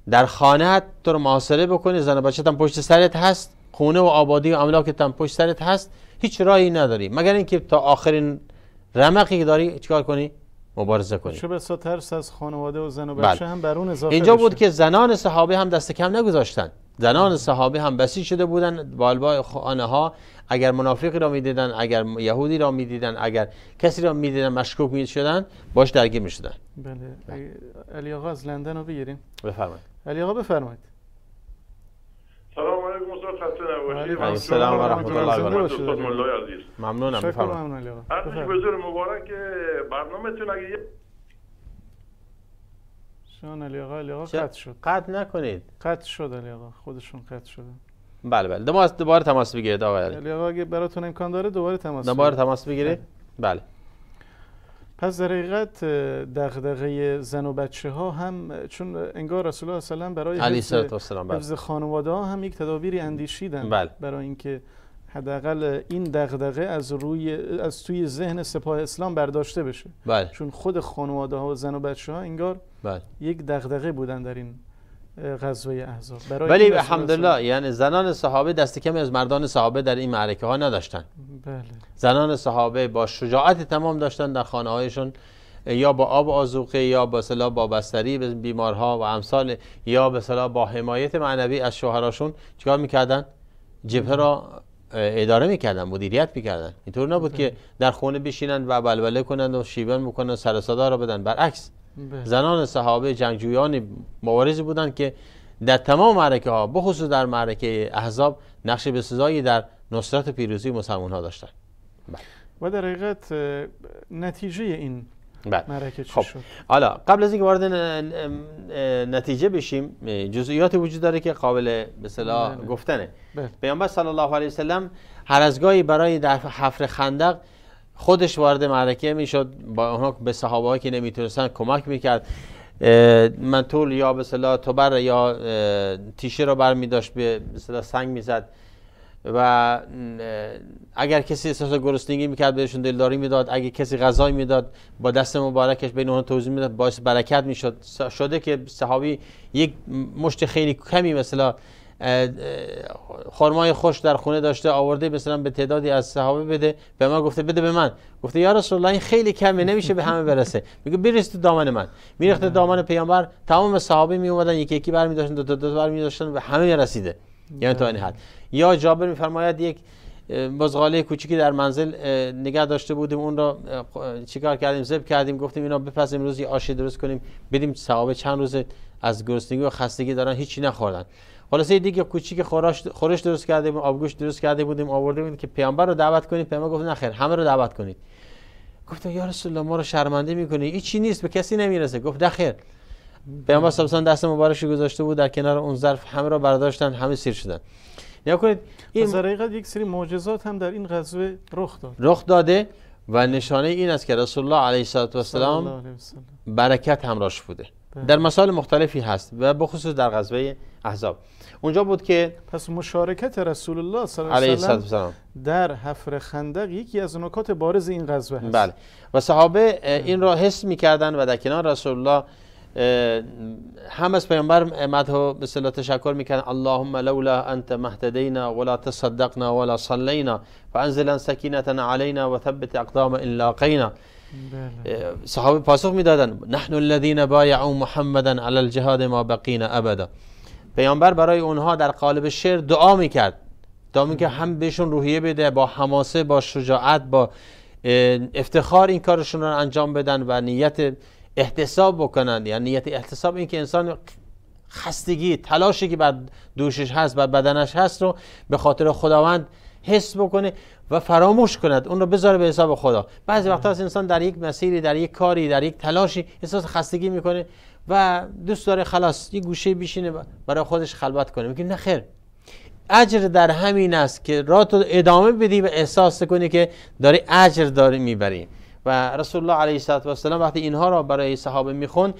در خانه تو رو محاصره بکنه. زن و بچه هم پشت سرت هست. خونه و آبادی و املاکت هم پشت سرت هست هیچ راهی نداری. مگر اینکه تا آخرین رمقی که داری چیکار کنی؟ مبارزه کنی. چه بسا ترس از خانواده و زن و بله. بچه هم بر اون اضافه اینجا بشه. بود که زنان صحابه هم دست کم نگذاشتن. زنان صحابه هم بسیج شده بودن. بالبای خانه ها اگر منافقی را می‌دیدن اگر یهودی را می‌دیدن اگر کسی را می‌دیدن مشکوک می شدن باش درگیر می شدن. بله. علی آقا از لندن رو بگیریم. بفرمایید. علی آقا بفرمایید. سلام علیکم. علیکم السلام و رحمت الله و برکاته. استاد مولای عزیز. ممنونم بفرمایید. ممنون علی آقا عرض بفرمایید. بزرگ مبارک برنامهتون اگه یه شان علی آقا علی آقا؟ قطع شد. قطع نکنید. قطع شد علی آقا خودشون قطع شده. بله بله. دوباره دوباره تماس بگیرید آقای علی. آقا اگه براتون امکان داره دوباره تماس دوباره. تماس بگیرید؟ بله. پس در حقیقت دغدغه زن و بچه ها هم چون انگار رسول الله صلی الله علیه و آله برای حفظ- السلام بله حفظ خانواده ها هم یک تدابیری اندیشیدن بله. برای اینکه حداقل این دغدغه از روی از توی ذهن سپاه اسلام برداشته بشه. بله. چون خود خانواده ها و زن و بچه ها انگار بله. یک دغدغه بودن در این غزوه احزاب. برای ولی الحمدلله یعنی زنان صحابه دست کمی از مردان صحابه در این معرکه ها نداشتن. بله. زنان صحابه با شجاعت تمام داشتن در خانه هایشون یا با آب آزوقه یا با صلاح با بستری بیمارها و امثال یا به صلاح با حمایت معنوی از شوهراشون چیکار می‌کردن؟ جبهه را اداره می‌کردن مدیریت می‌کردن. اینطور نبود که در خونه بشینن و بلبله کنند و شیون می‌کنن سر صدا را بدن. برعکس بله. زنان صحابه جنگجویان مبارزی بودند که در تمام معرکه ها بخصوص در معرکه احزاب نقش بسزایی در نصرت و پیروزی مسلمان ها داشتند و در حقیقت نتیجه این بله. معرکه چی خب. شد؟ حالا قبل از اینکه وارد نتیجه بشیم جزئیات وجود داره که قابل به بله. گفتنه. بله. پیامبر صلی الله علیه وسلم هر از گاهی برای در حفر خندق خودش وارد معرکه می‌شد. با اونها به صحابه که نمی‌تونستن کمک می‌کرد. منطول یا به اصطلاح تبر یا تیشه رو برمی داشت به اصطلاح سنگ می‌زد. و اگر کسی احساس گرسنگی می‌کرد بهشون دلداری می‌داد. اگر کسی غذای می‌داد با دست مبارکش بین اونها توضیح می‌داد باعث برکت می‌شد. شده که صحابی یک مشت خیلی کمی مثلا خرمای خوش در خونه داشته آورده مثلا به تعدادی از صحابه بده به ما گفته بده به من. گفته یا رسول الله این خیلی کمه نمیشه به همه برسه. میگه بریز تو دامن من. میریخته دامن پیامبر تمام صحابه می اومدن یکی یکی برمی داشتن دو تا دو تا برمی داشتن به همه رسیده. یعنی تا این حد یا جابر میفرماید یک بزغاله کوچیکی در منزل نگه داشته بودیم اون را چیکار کردیم؟ زب کردیم گفتیم اینا بپس امروز یه آشی درست کنیم بدیم صحابه چند روز از گرسنگی و خستگی دارن هیچی نخوردن. خلاصه دیگه کوچیک خورش خورش درست کرده بودیم آبگوش درست کرده بودیم آورده بودیم که پیامبر رو دعوت کنیم پیامبر گفت نه خیر همه رو دعوت کنید. گفتم یا رسول الله ما رو شرمنده می‌کنی. این چی نیست به کسی نمی‌رسه. گفت نه خیر. پیامبر صلی دست مبارکش گذاشته بود در کنار اون ظرف همه رو برداشتن همه سیر شدن. نیا کنید این حقیقت یک سری معجزات هم در این غزوه رخ داد. رخ داده و نشانه این است که رسول الله علیه الصلاه و السلام. برکت همراهش بوده. در مسائل مختلفی هست و بخصوص در غزوه احزاب. اونجا بود که پس مشارکت رسول الله صلی الله علیه وسلم والسلام. در حفر خندق یکی از نکات بارز این غزوه هست. بله. و صحابه این را حس می‌کردن و در کنار رسول الله هم از پیامبر مدح و به تشکر می‌کردن. اللهم لولا انت مهتدینا ولا تصدقنا ولا صلینا فانزلا سکینه علینا و ثبت اقدام ان لاقینا. بله. صحابه پاسخ می‌دادن نحن الذين بايعوا محمدا على الجهاد ما بقینا ابدا. پیامبر برای اونها در قالب شعر دعا می‌کرد. دعا می‌کرد هم بهشون روحیه بده با حماسه با شجاعت با افتخار این کارشون رو انجام بدن و نیت احتساب بکنن. یعنی نیت احتساب این که انسان خستگی تلاشی که بر دوشش هست بر بدنش هست رو به خاطر خداوند حس بکنه. و فراموش کند. اون رو بذاره به حساب خدا. بعضی وقتا از انسان در یک مسیری در یک کاری در یک تلاشی احساس خستگی می‌کنه و دوست داره خلاص یه گوشه بشینه برای خودش خلوت کنه. میگه نه خیر. اجر در همین است که راه تو ادامه بدی و احساس کنی که داری اجر داری می‌بری. و رسول الله علیه الصلاه و السلام وقتی اینها را برای صحابه میخون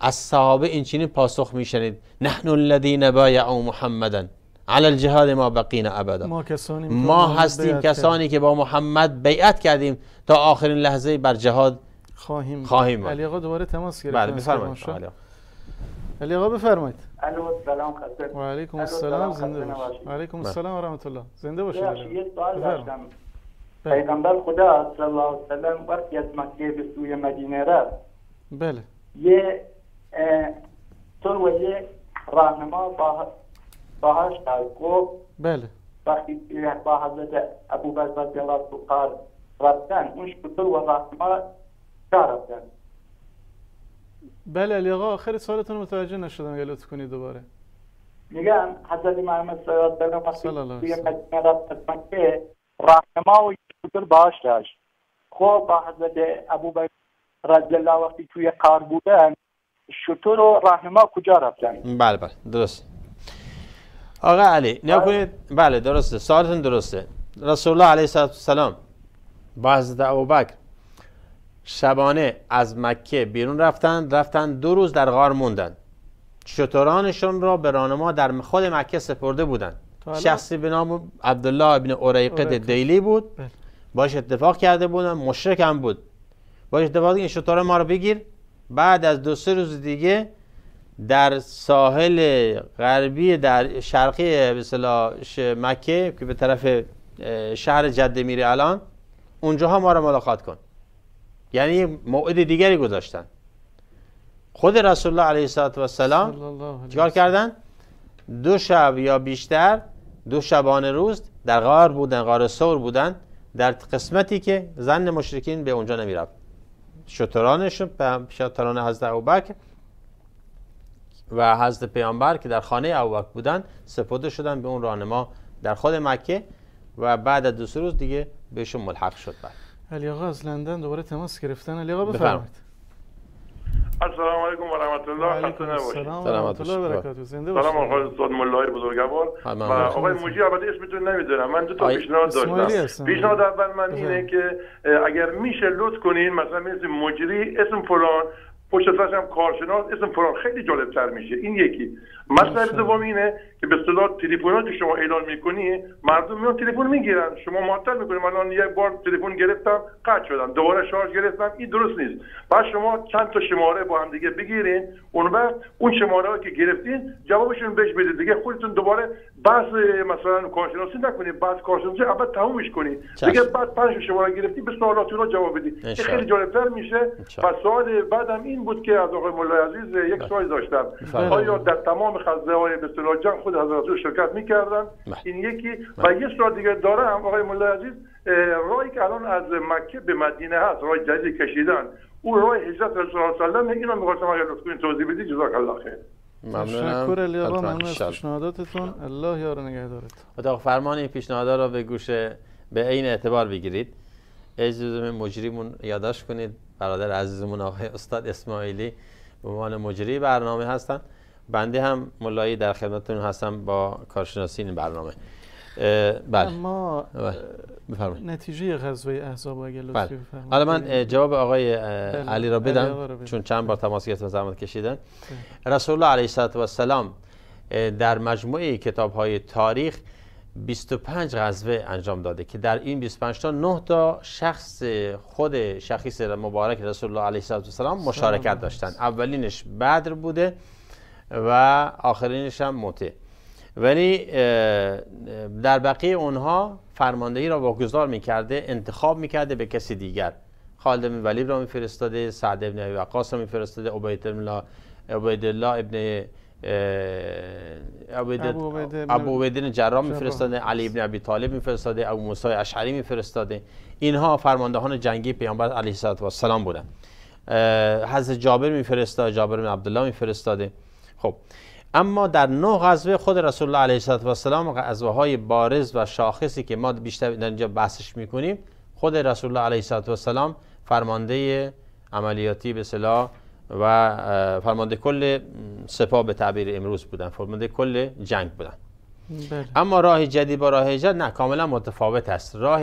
از صحابه این چنین پاسخ میشنید. نحن الذين بايعوا محمدا. علی الجهاد ما بقینا ابدا ما کسانی ما هستیم کسانی که با محمد بیعت کردیم تا آخرین لحظه بر جهاد خواهیم خواهیم بود. علی آقا دوباره تماس گرفتن بله بفرمایید. علی آقا. بفرمایید الو سلام خسته و علیکم السلام سلام، زنده باشید علیکم بله. السلام و رحمت الله زنده باشید یه. سوال. داشتم بله. پیغمبر خدا صلی الله علیه و سلم وقتی از مکه به سوی مدینه رفت بله یه تو و یه راهنما با باهاش کرد گفت. بله. وقتی که با حضرت ابو بکر رضی الله عنه رفتن اون شطور و راهنما جا رفتن. بله علی آقا آخر سوالتون رو متوجه نشدم اگه لطف کنید دوباره. میگم حضرت محمد صلی الله علیه و سلم توی. مدینه رفت از مکه راهنما و شطور باهاش داشت. خب با حضرت ابو بکر رضی الله وقتی توی قار بودن شطور و راهنما کجا رفتن؟ بله بله درست. آقا علی نیا بله. کنید. بله درسته. سوالتون درسته. رسول الله علیه السلام. با حضرت ابوبکر شبانه از مکه بیرون رفتن رفتن دو روز در غار موندن. شترانشون را به راهنما در خود مکه سپرده الان؟ شخصی به نام عبدالله ابن اریقط. دیلی بود. بله. باش اتفاق کرده بودن. مشرک هم بود. باش اتفاق این شطور ما رو بگیر. بعد از دو سه روز دیگه در ساحل غربی در شرقی به مکه که به طرف شهر جده میره الان اونجاها ما رو ملاقات کن. یعنی موعد دیگری گذاشتن. خود رسول الله علیه السلام الله علیه چیکار و. کردن؟ دو شب یا بیشتر دو شبانه روز در غار بودن غار سور بودن در قسمتی که زن مشرکین به اونجا نمی‌رفت. شترانشون به شتران حضرت ابوبکر و حضرت پیامبر که در خانه ابوبکر بودن سپرده شدن به اون راهنما در خود مکه و بعد از دو سه روز دیگه بهشون ملحق شد بعد علی آقا از لندن دوباره تماس گرفتن علی آقا بفرمایید. السلام علیکم و رحمت و الله خسته نباشید رحمت الله و باشید. برکاته زنده سلام باشید آقای استاد ملای بزرگوار. و آقای موجی البته اسمتون نمی‌دونم من دو تا پیشنهاد داشتم. پیشنهاد اول من. اینه که اگر میشه لطف کنین مثلا مثل مجری اسم فلان پشت سرش هم کارشناس اسم فلان. خیلی جالب تر میشه. این یکی. مسئله. دوم اینه که به اصطلاح تلفنات که شما اعلان می‌کنی مردم میان تلفن می‌گیرن. شما معطل می‌کنید من الان یک بار تلفن گرفتم قطع شدم. دوباره شارژ گرفتم. این درست نیست. بعد شما چند تا شماره با هم دیگه بگیرین. اون وقت اون شماره ها که گرفتین جوابشون بهش بدید. دیگه خودتون دوباره بحث مثلا کارشناسی نکنید. بعد کارشناسی اول تمومش کنید. دیگه بعد پنج شماره گرفتی به سوالاتون جواب بدید. خیلی جالبتر میشه. و سوال بعدم این بود که از آقای مولای عزیز یک سوال داشتم. آیا در تمام خزه های به اصطلاح جنگ خود حضرت رسول شرکت می‌کردن. بله. این یکی. و یه سوال دیگه دارم آقای مولای عزیز اه، راهی که الان از مکه به مدینه هست راه جدید کشیدن اون راه هجرت رسول الله صلی الله علیه و می‌خواستم اگر لطف کنید توضیح بدید جزاک الله خیر تشکر علی آقا. ممنون از. پیشنهاداتتون. الله یار نگهدارت. اتاق فرمان این پیشنهادها را به گوش به عین اعتبار بگیرید. اجازه مجریمون یادداشت کنید برادر عزیزمون آقای استاد اسماعیلی به عنوان مجری برنامه هستن. بنده هم ملایی در خدمتتون هستم با کارشناسی این برنامه. بله. اما بله. بفرمایید. نتیجه غزوه احزاب اگه لطفی بله. بفرمایید. حالا من جواب آقای بله. علی را علی بدم را بدم. چون چند بار تماس گرفتن زحمت کشیدن. رسول الله علیه الصلاه و السلام در مجموعه کتاب های تاریخ 25 غزوه انجام داده که در این 25 تا 9 تا شخص خود شخص مبارک رسول الله علیه الصلاه و السلام مشارکت داشتن. اولینش بدر بوده. و آخرینش هم موته. ولی در بقیه اونها فرماندهی را واگذار می‌کرده انتخاب می‌کرده به کسی دیگر. خالد بن ولید را میفرستاده سعد بن ابی وقاص را میفرستاده عبید الله عبید الله ابن عبید- ابو بن جراح. میفرستاده علی ابن ابی طالب میفرستاده ابو موسی اشعری میفرستاده. اینها فرماندهان جنگی پیامبر علیه السلام بودن اه، حضرت جابر میفرستاده جابر بن عبدالله میفرستاده. خب اما در نه غزوه خود رسول الله علیه و السلام غزوه های بارز و شاخصی که ما بیشتر در اینجا بحثش می‌کنیم خود رسول الله علیه و السلام فرمانده عملیاتی به صلاح و فرمانده کل سپاه به تعبیر امروز بودن فرمانده کل جنگ بودن. بله. اما راه جدید با راه هجرت نه کاملا متفاوت است. راه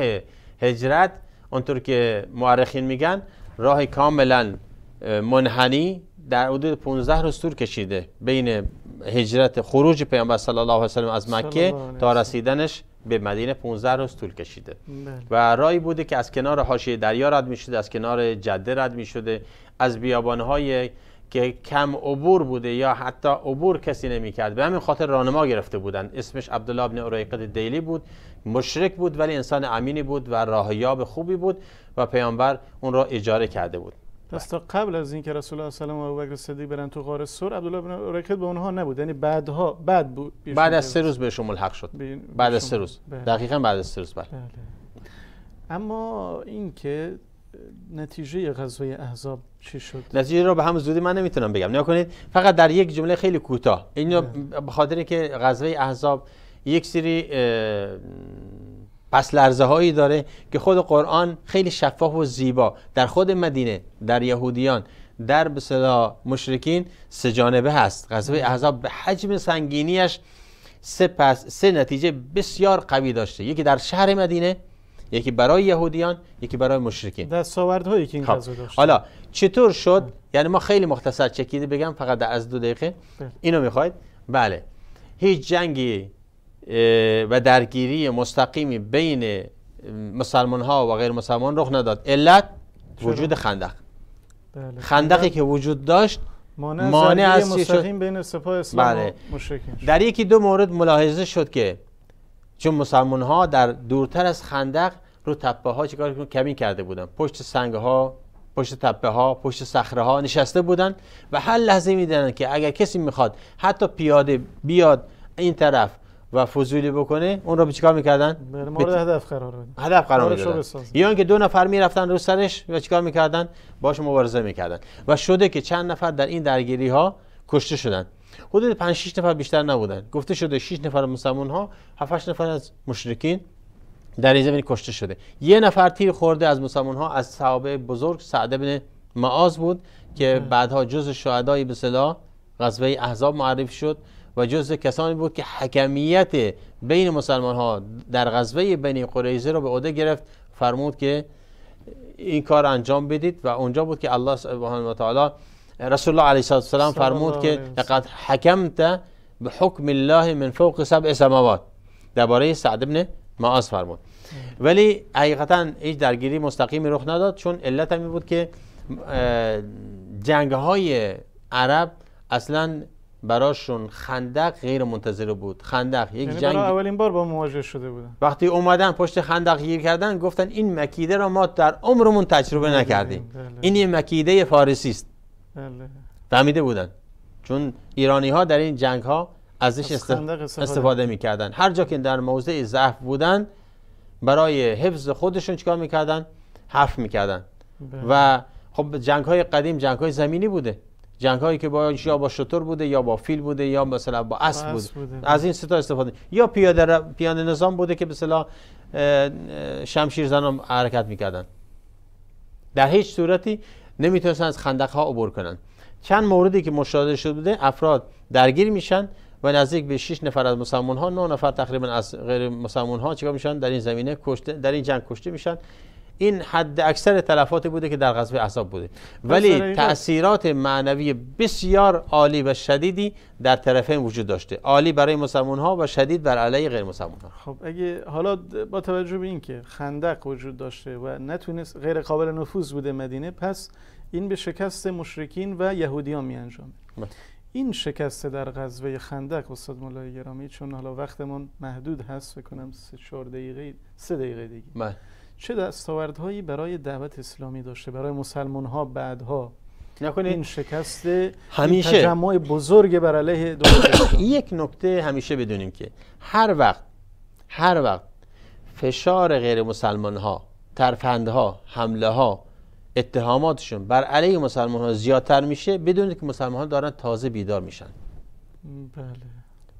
هجرت اونطور که مورخین میگن راه کاملا منحنی در حدود 15 روز طول کشیده بین هجرت خروج پیامبر صلی الله علیه و سلم از مکه تا رسیدنش به مدینه 15 روز طول کشیده. بله. و رای بوده که از کنار حاشیه دریا رد می شده از کنار جده رد می شده از بیابانهای که کم عبور بوده یا حتی عبور کسی نمی‌کرد. به همین خاطر راهنما گرفته بودن. اسمش عبدالله ابن اریقد دیلی بود. مشرک بود ولی انسان امینی بود و راهیاب خوبی بود و پیامبر اون را اجاره کرده بود. پس تا قبل از اینکه رسول الله صلی الله علیه و ابوبکر صدیق برن تو غار سور عبدالله بن اریقد به اونها نبود یعنی بعدها بعد بود بعد از سه روز بهشون ملحق شد بعد از سه روز بله. دقیقا بعد از سه روز بله. بله. اما اینکه نتیجه غزوه احزاب چی شد نتیجه رو به هم زودی من نمی‌تونم بگم نیا کنید فقط در یک جمله خیلی کوتاه اینو بله. به خاطر که غزوه احزاب یک سری پس لرزه هایی داره که خود قرآن خیلی شفاف و زیبا در خود مدینه در یهودیان در به مشرکین سه جانبه هست. غزوه احزاب به حجم سنگینیش سه پس سه نتیجه بسیار قوی داشته. یکی در شهر مدینه یکی برای یهودیان یکی برای مشرکین. هایی که این خب. غزوه داشت حالا چطور شد. یعنی ما خیلی مختصر چکیده بگم فقط در از دو دقیقه. بله. اینو می‌خواید؟ بله. هیچ جنگی و درگیری مستقیمی بین مسلمان ها و غیر مسلمان رخ نداد. علت وجود خندق. بله. خندقی که وجود داشت مانع از مستقیم بین سپاه اسلام بله. و در یکی دو مورد ملاحظه شد که چون مسلمان ها در دورتر از خندق رو تپه ها چیکار کمی کرده بودن. پشت سنگ ها پشت تپه ها پشت صخره ها نشسته بودن و هر لحظه می‌دونن که اگر کسی می‌خواد حتی پیاده بیاد این طرف و فضولی بکنه اون رو به چیکار می‌کردن؟ مورد هدف قرار بدن. هدف قرار می‌دادن. یا اینکه دو نفر می‌رفتن رو سرش و چیکار می‌کردن؟ باش مبارزه می‌کردن. و شده که چند نفر در این درگیری ها کشته شدن. حدود 5 6 نفر بیشتر نبودن. گفته شده 6 نفر مسلمان ها 7 8 نفر از مشرکین در این زمین کشته شده. یه نفر تیر خورده از مسلمان ها از صحابه بزرگ سعد بن معاذ بود که بعدها جز شهدای به اصطلاح غزوه احزاب معرفی شد. و جز کسانی بود که حکمیت بین مسلمان ها در غزوه بین قریزه رو به عهده گرفت فرمود که این کار انجام بدید و اونجا بود که الله سبحانه و تعالی رسول الله علیه السلام فرمود که لقد حکمت به حکم الله من فوق سبع سماوات. درباره سعد ابن معاذ فرمود. ولی حقیقتا هیچ درگیری مستقیمی رخ نداد چون علت همی بود که جنگ های عرب اصلا براشون خندق غیر منتظره بود. خندق یک یعنی جنگ اولین بار با مواجه شده بودن. وقتی اومدن پشت خندق گیر کردن گفتن این مکیده را ما در عمرمون تجربه بله، نکردیم. بله. این یه مکیده فارسی است. بله. فهمیده بودن. چون ایرانی ها در این جنگ ها ازش از استفاده, استفاده می‌کردن. هر جا که در موضع ضعف بودن برای حفظ خودشون چیکار می‌کردن؟ حف می‌کردن. و خب جنگ های قدیم جنگ های زمینی بوده. جنگ هایی که با یا با شطور بوده یا با فیل بوده یا مثلا با اسب بوده. بوده. از این ستا استفاده. یا پیاده پیاده نظام بوده که مثلا شمشیر زنان حرکت می‌کردن. در هیچ صورتی نمی‌تونستن از خندق ها عبور کنن. چند موردی که مشاهده شده بوده افراد درگیر میشن و نزدیک به 6 نفر از مسلمان ها 9 نفر تقریبا از غیر مسلمان ها چیکار میشن؟ در این زمینه کشته در این جنگ کشته میشن. این حد اکثر تلفاتی بوده که در غزوه احزاب بوده. ولی تاثیرات معنوی بسیار عالی و شدیدی در طرفین وجود داشته. عالی برای مسلمان ها و شدید بر علیه غیر مسلمان ها خب اگه حالا با توجه به اینکه خندق وجود داشته و نتونست غیر قابل نفوذ بوده مدینه پس این به شکست مشرکین و یهودیان می انجامه بله. این شکست در غزوه خندق استاد مولای گرامی چون حالا وقتمون محدود هست فکر کنم 3 4 دقیقه 3 دقیقه دیگه. بله. چه دستاوردهایی برای دعوت اسلامی داشته؟ برای مسلمان ها بعدها؟ نکنید این شکست همیشه این تجمع بزرگ بر علیه یک نکته همیشه بدونیم که هر وقت هر وقت فشار غیر مسلمان ها ها حمله ها اتهاماتشون بر علیه مسلمان ها زیادتر میشه بدونید که مسلمان ها دارن تازه بیدار میشن. بله.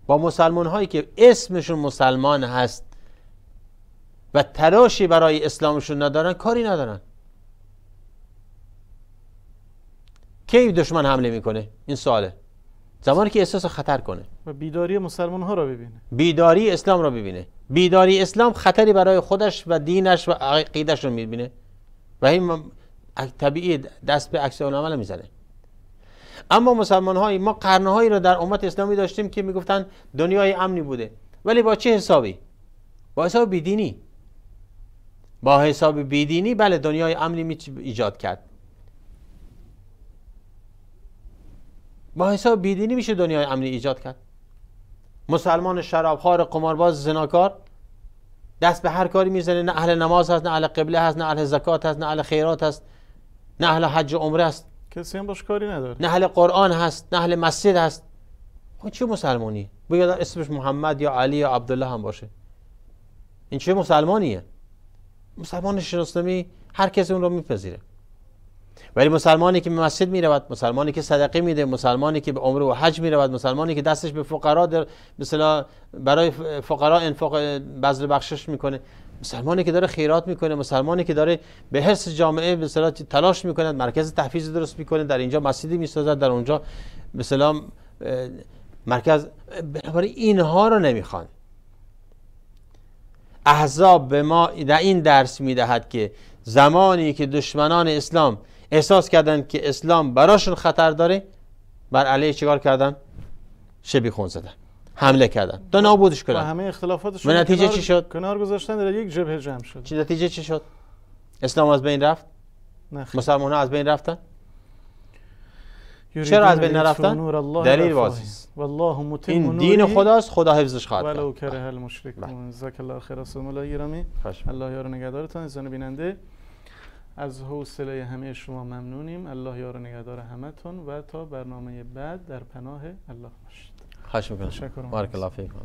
با مسلمان هایی که اسمشون مسلمان هست و تراشی برای اسلامشون ندارن کاری ندارن. کی دشمن حمله می‌کنه؟ این سواله. زمانی که احساس خطر کنه. و بیداری مسلمان ها را ببینه. بیداری اسلام را ببینه. بیداری اسلام خطری برای خودش و دینش و عقیدش رو می‌بینه. و این طبیعی دست به عکس عمل می‌زنه. اما مسلمان های ما قرنهایی رو در امت اسلامی داشتیم که می‌گفتن دنیای امنی بوده. ولی با چه حسابی؟ با حساب بیدینی. با حساب بیدینی بله دنیای امنی می ایجاد کرد. با حساب بیدینی میشه دنیای امنی ایجاد کرد. مسلمان شرابخوار قمارباز زناکار دست به هر کاری می‌زنه نه اهل نماز هست نه اهل قبله هست نه اهل زکات هست نه اهل خیرات هست نه اهل حج و عمره هست. کسی هم باش کاری نداره. نه اهل قرآن هست نه اهل مسجد هست. خب چه مسلمانی؟ بگید اسمش محمد یا علی یا عبدالله هم باشه. این چه مسلمانیه؟ مسلمان شناسنامی هر کسی اون رو میپذیره. ولی مسلمانی که به مسجد می‌رود مسلمانی که صدقه میده مسلمانی که به عمره و حج می‌رود مسلمانی که دستش به فقرا در مثلا برای فقرا انفاق بذل بخشش می‌کنه. مسلمانی که داره خیرات می‌کنه مسلمانی که داره به حس جامعه به تلاش می‌کنه مرکز تحفیظ درست می‌کنه در اینجا مسجدی می‌سازد در اونجا مثلا مرکز بنابراین اینها رو نمی‌خوان. احزاب به ما در این درس می‌دهد که زمانی که دشمنان اسلام احساس کردن که اسلام براشون خطر داره بر علیه چیکار کردن؟ شبی خون زدن حمله کردن. تا نابودش کردن همه اختلافاتش و نتیجه چی شد؟ کنار گذاشتن در یک جبهه جمع شد. چی نتیجه چی شد؟ اسلام از بین رفت؟ مسلمان ها از بین رفتن؟ چرا از بین نرفتن؟ دلیل واضحه. این دین خداست خدا حفظش خواهد ولو کره المشرکون. جزاک الله خیر. از مولای گرامی الله یار نگهدارتان زن بیننده. از حوصله همه شما ممنونیم. الله یار نگهدار همتون و تا برنامه بعد در پناه الله باشید. خواهش می‌کنم. بارک الله فیکم.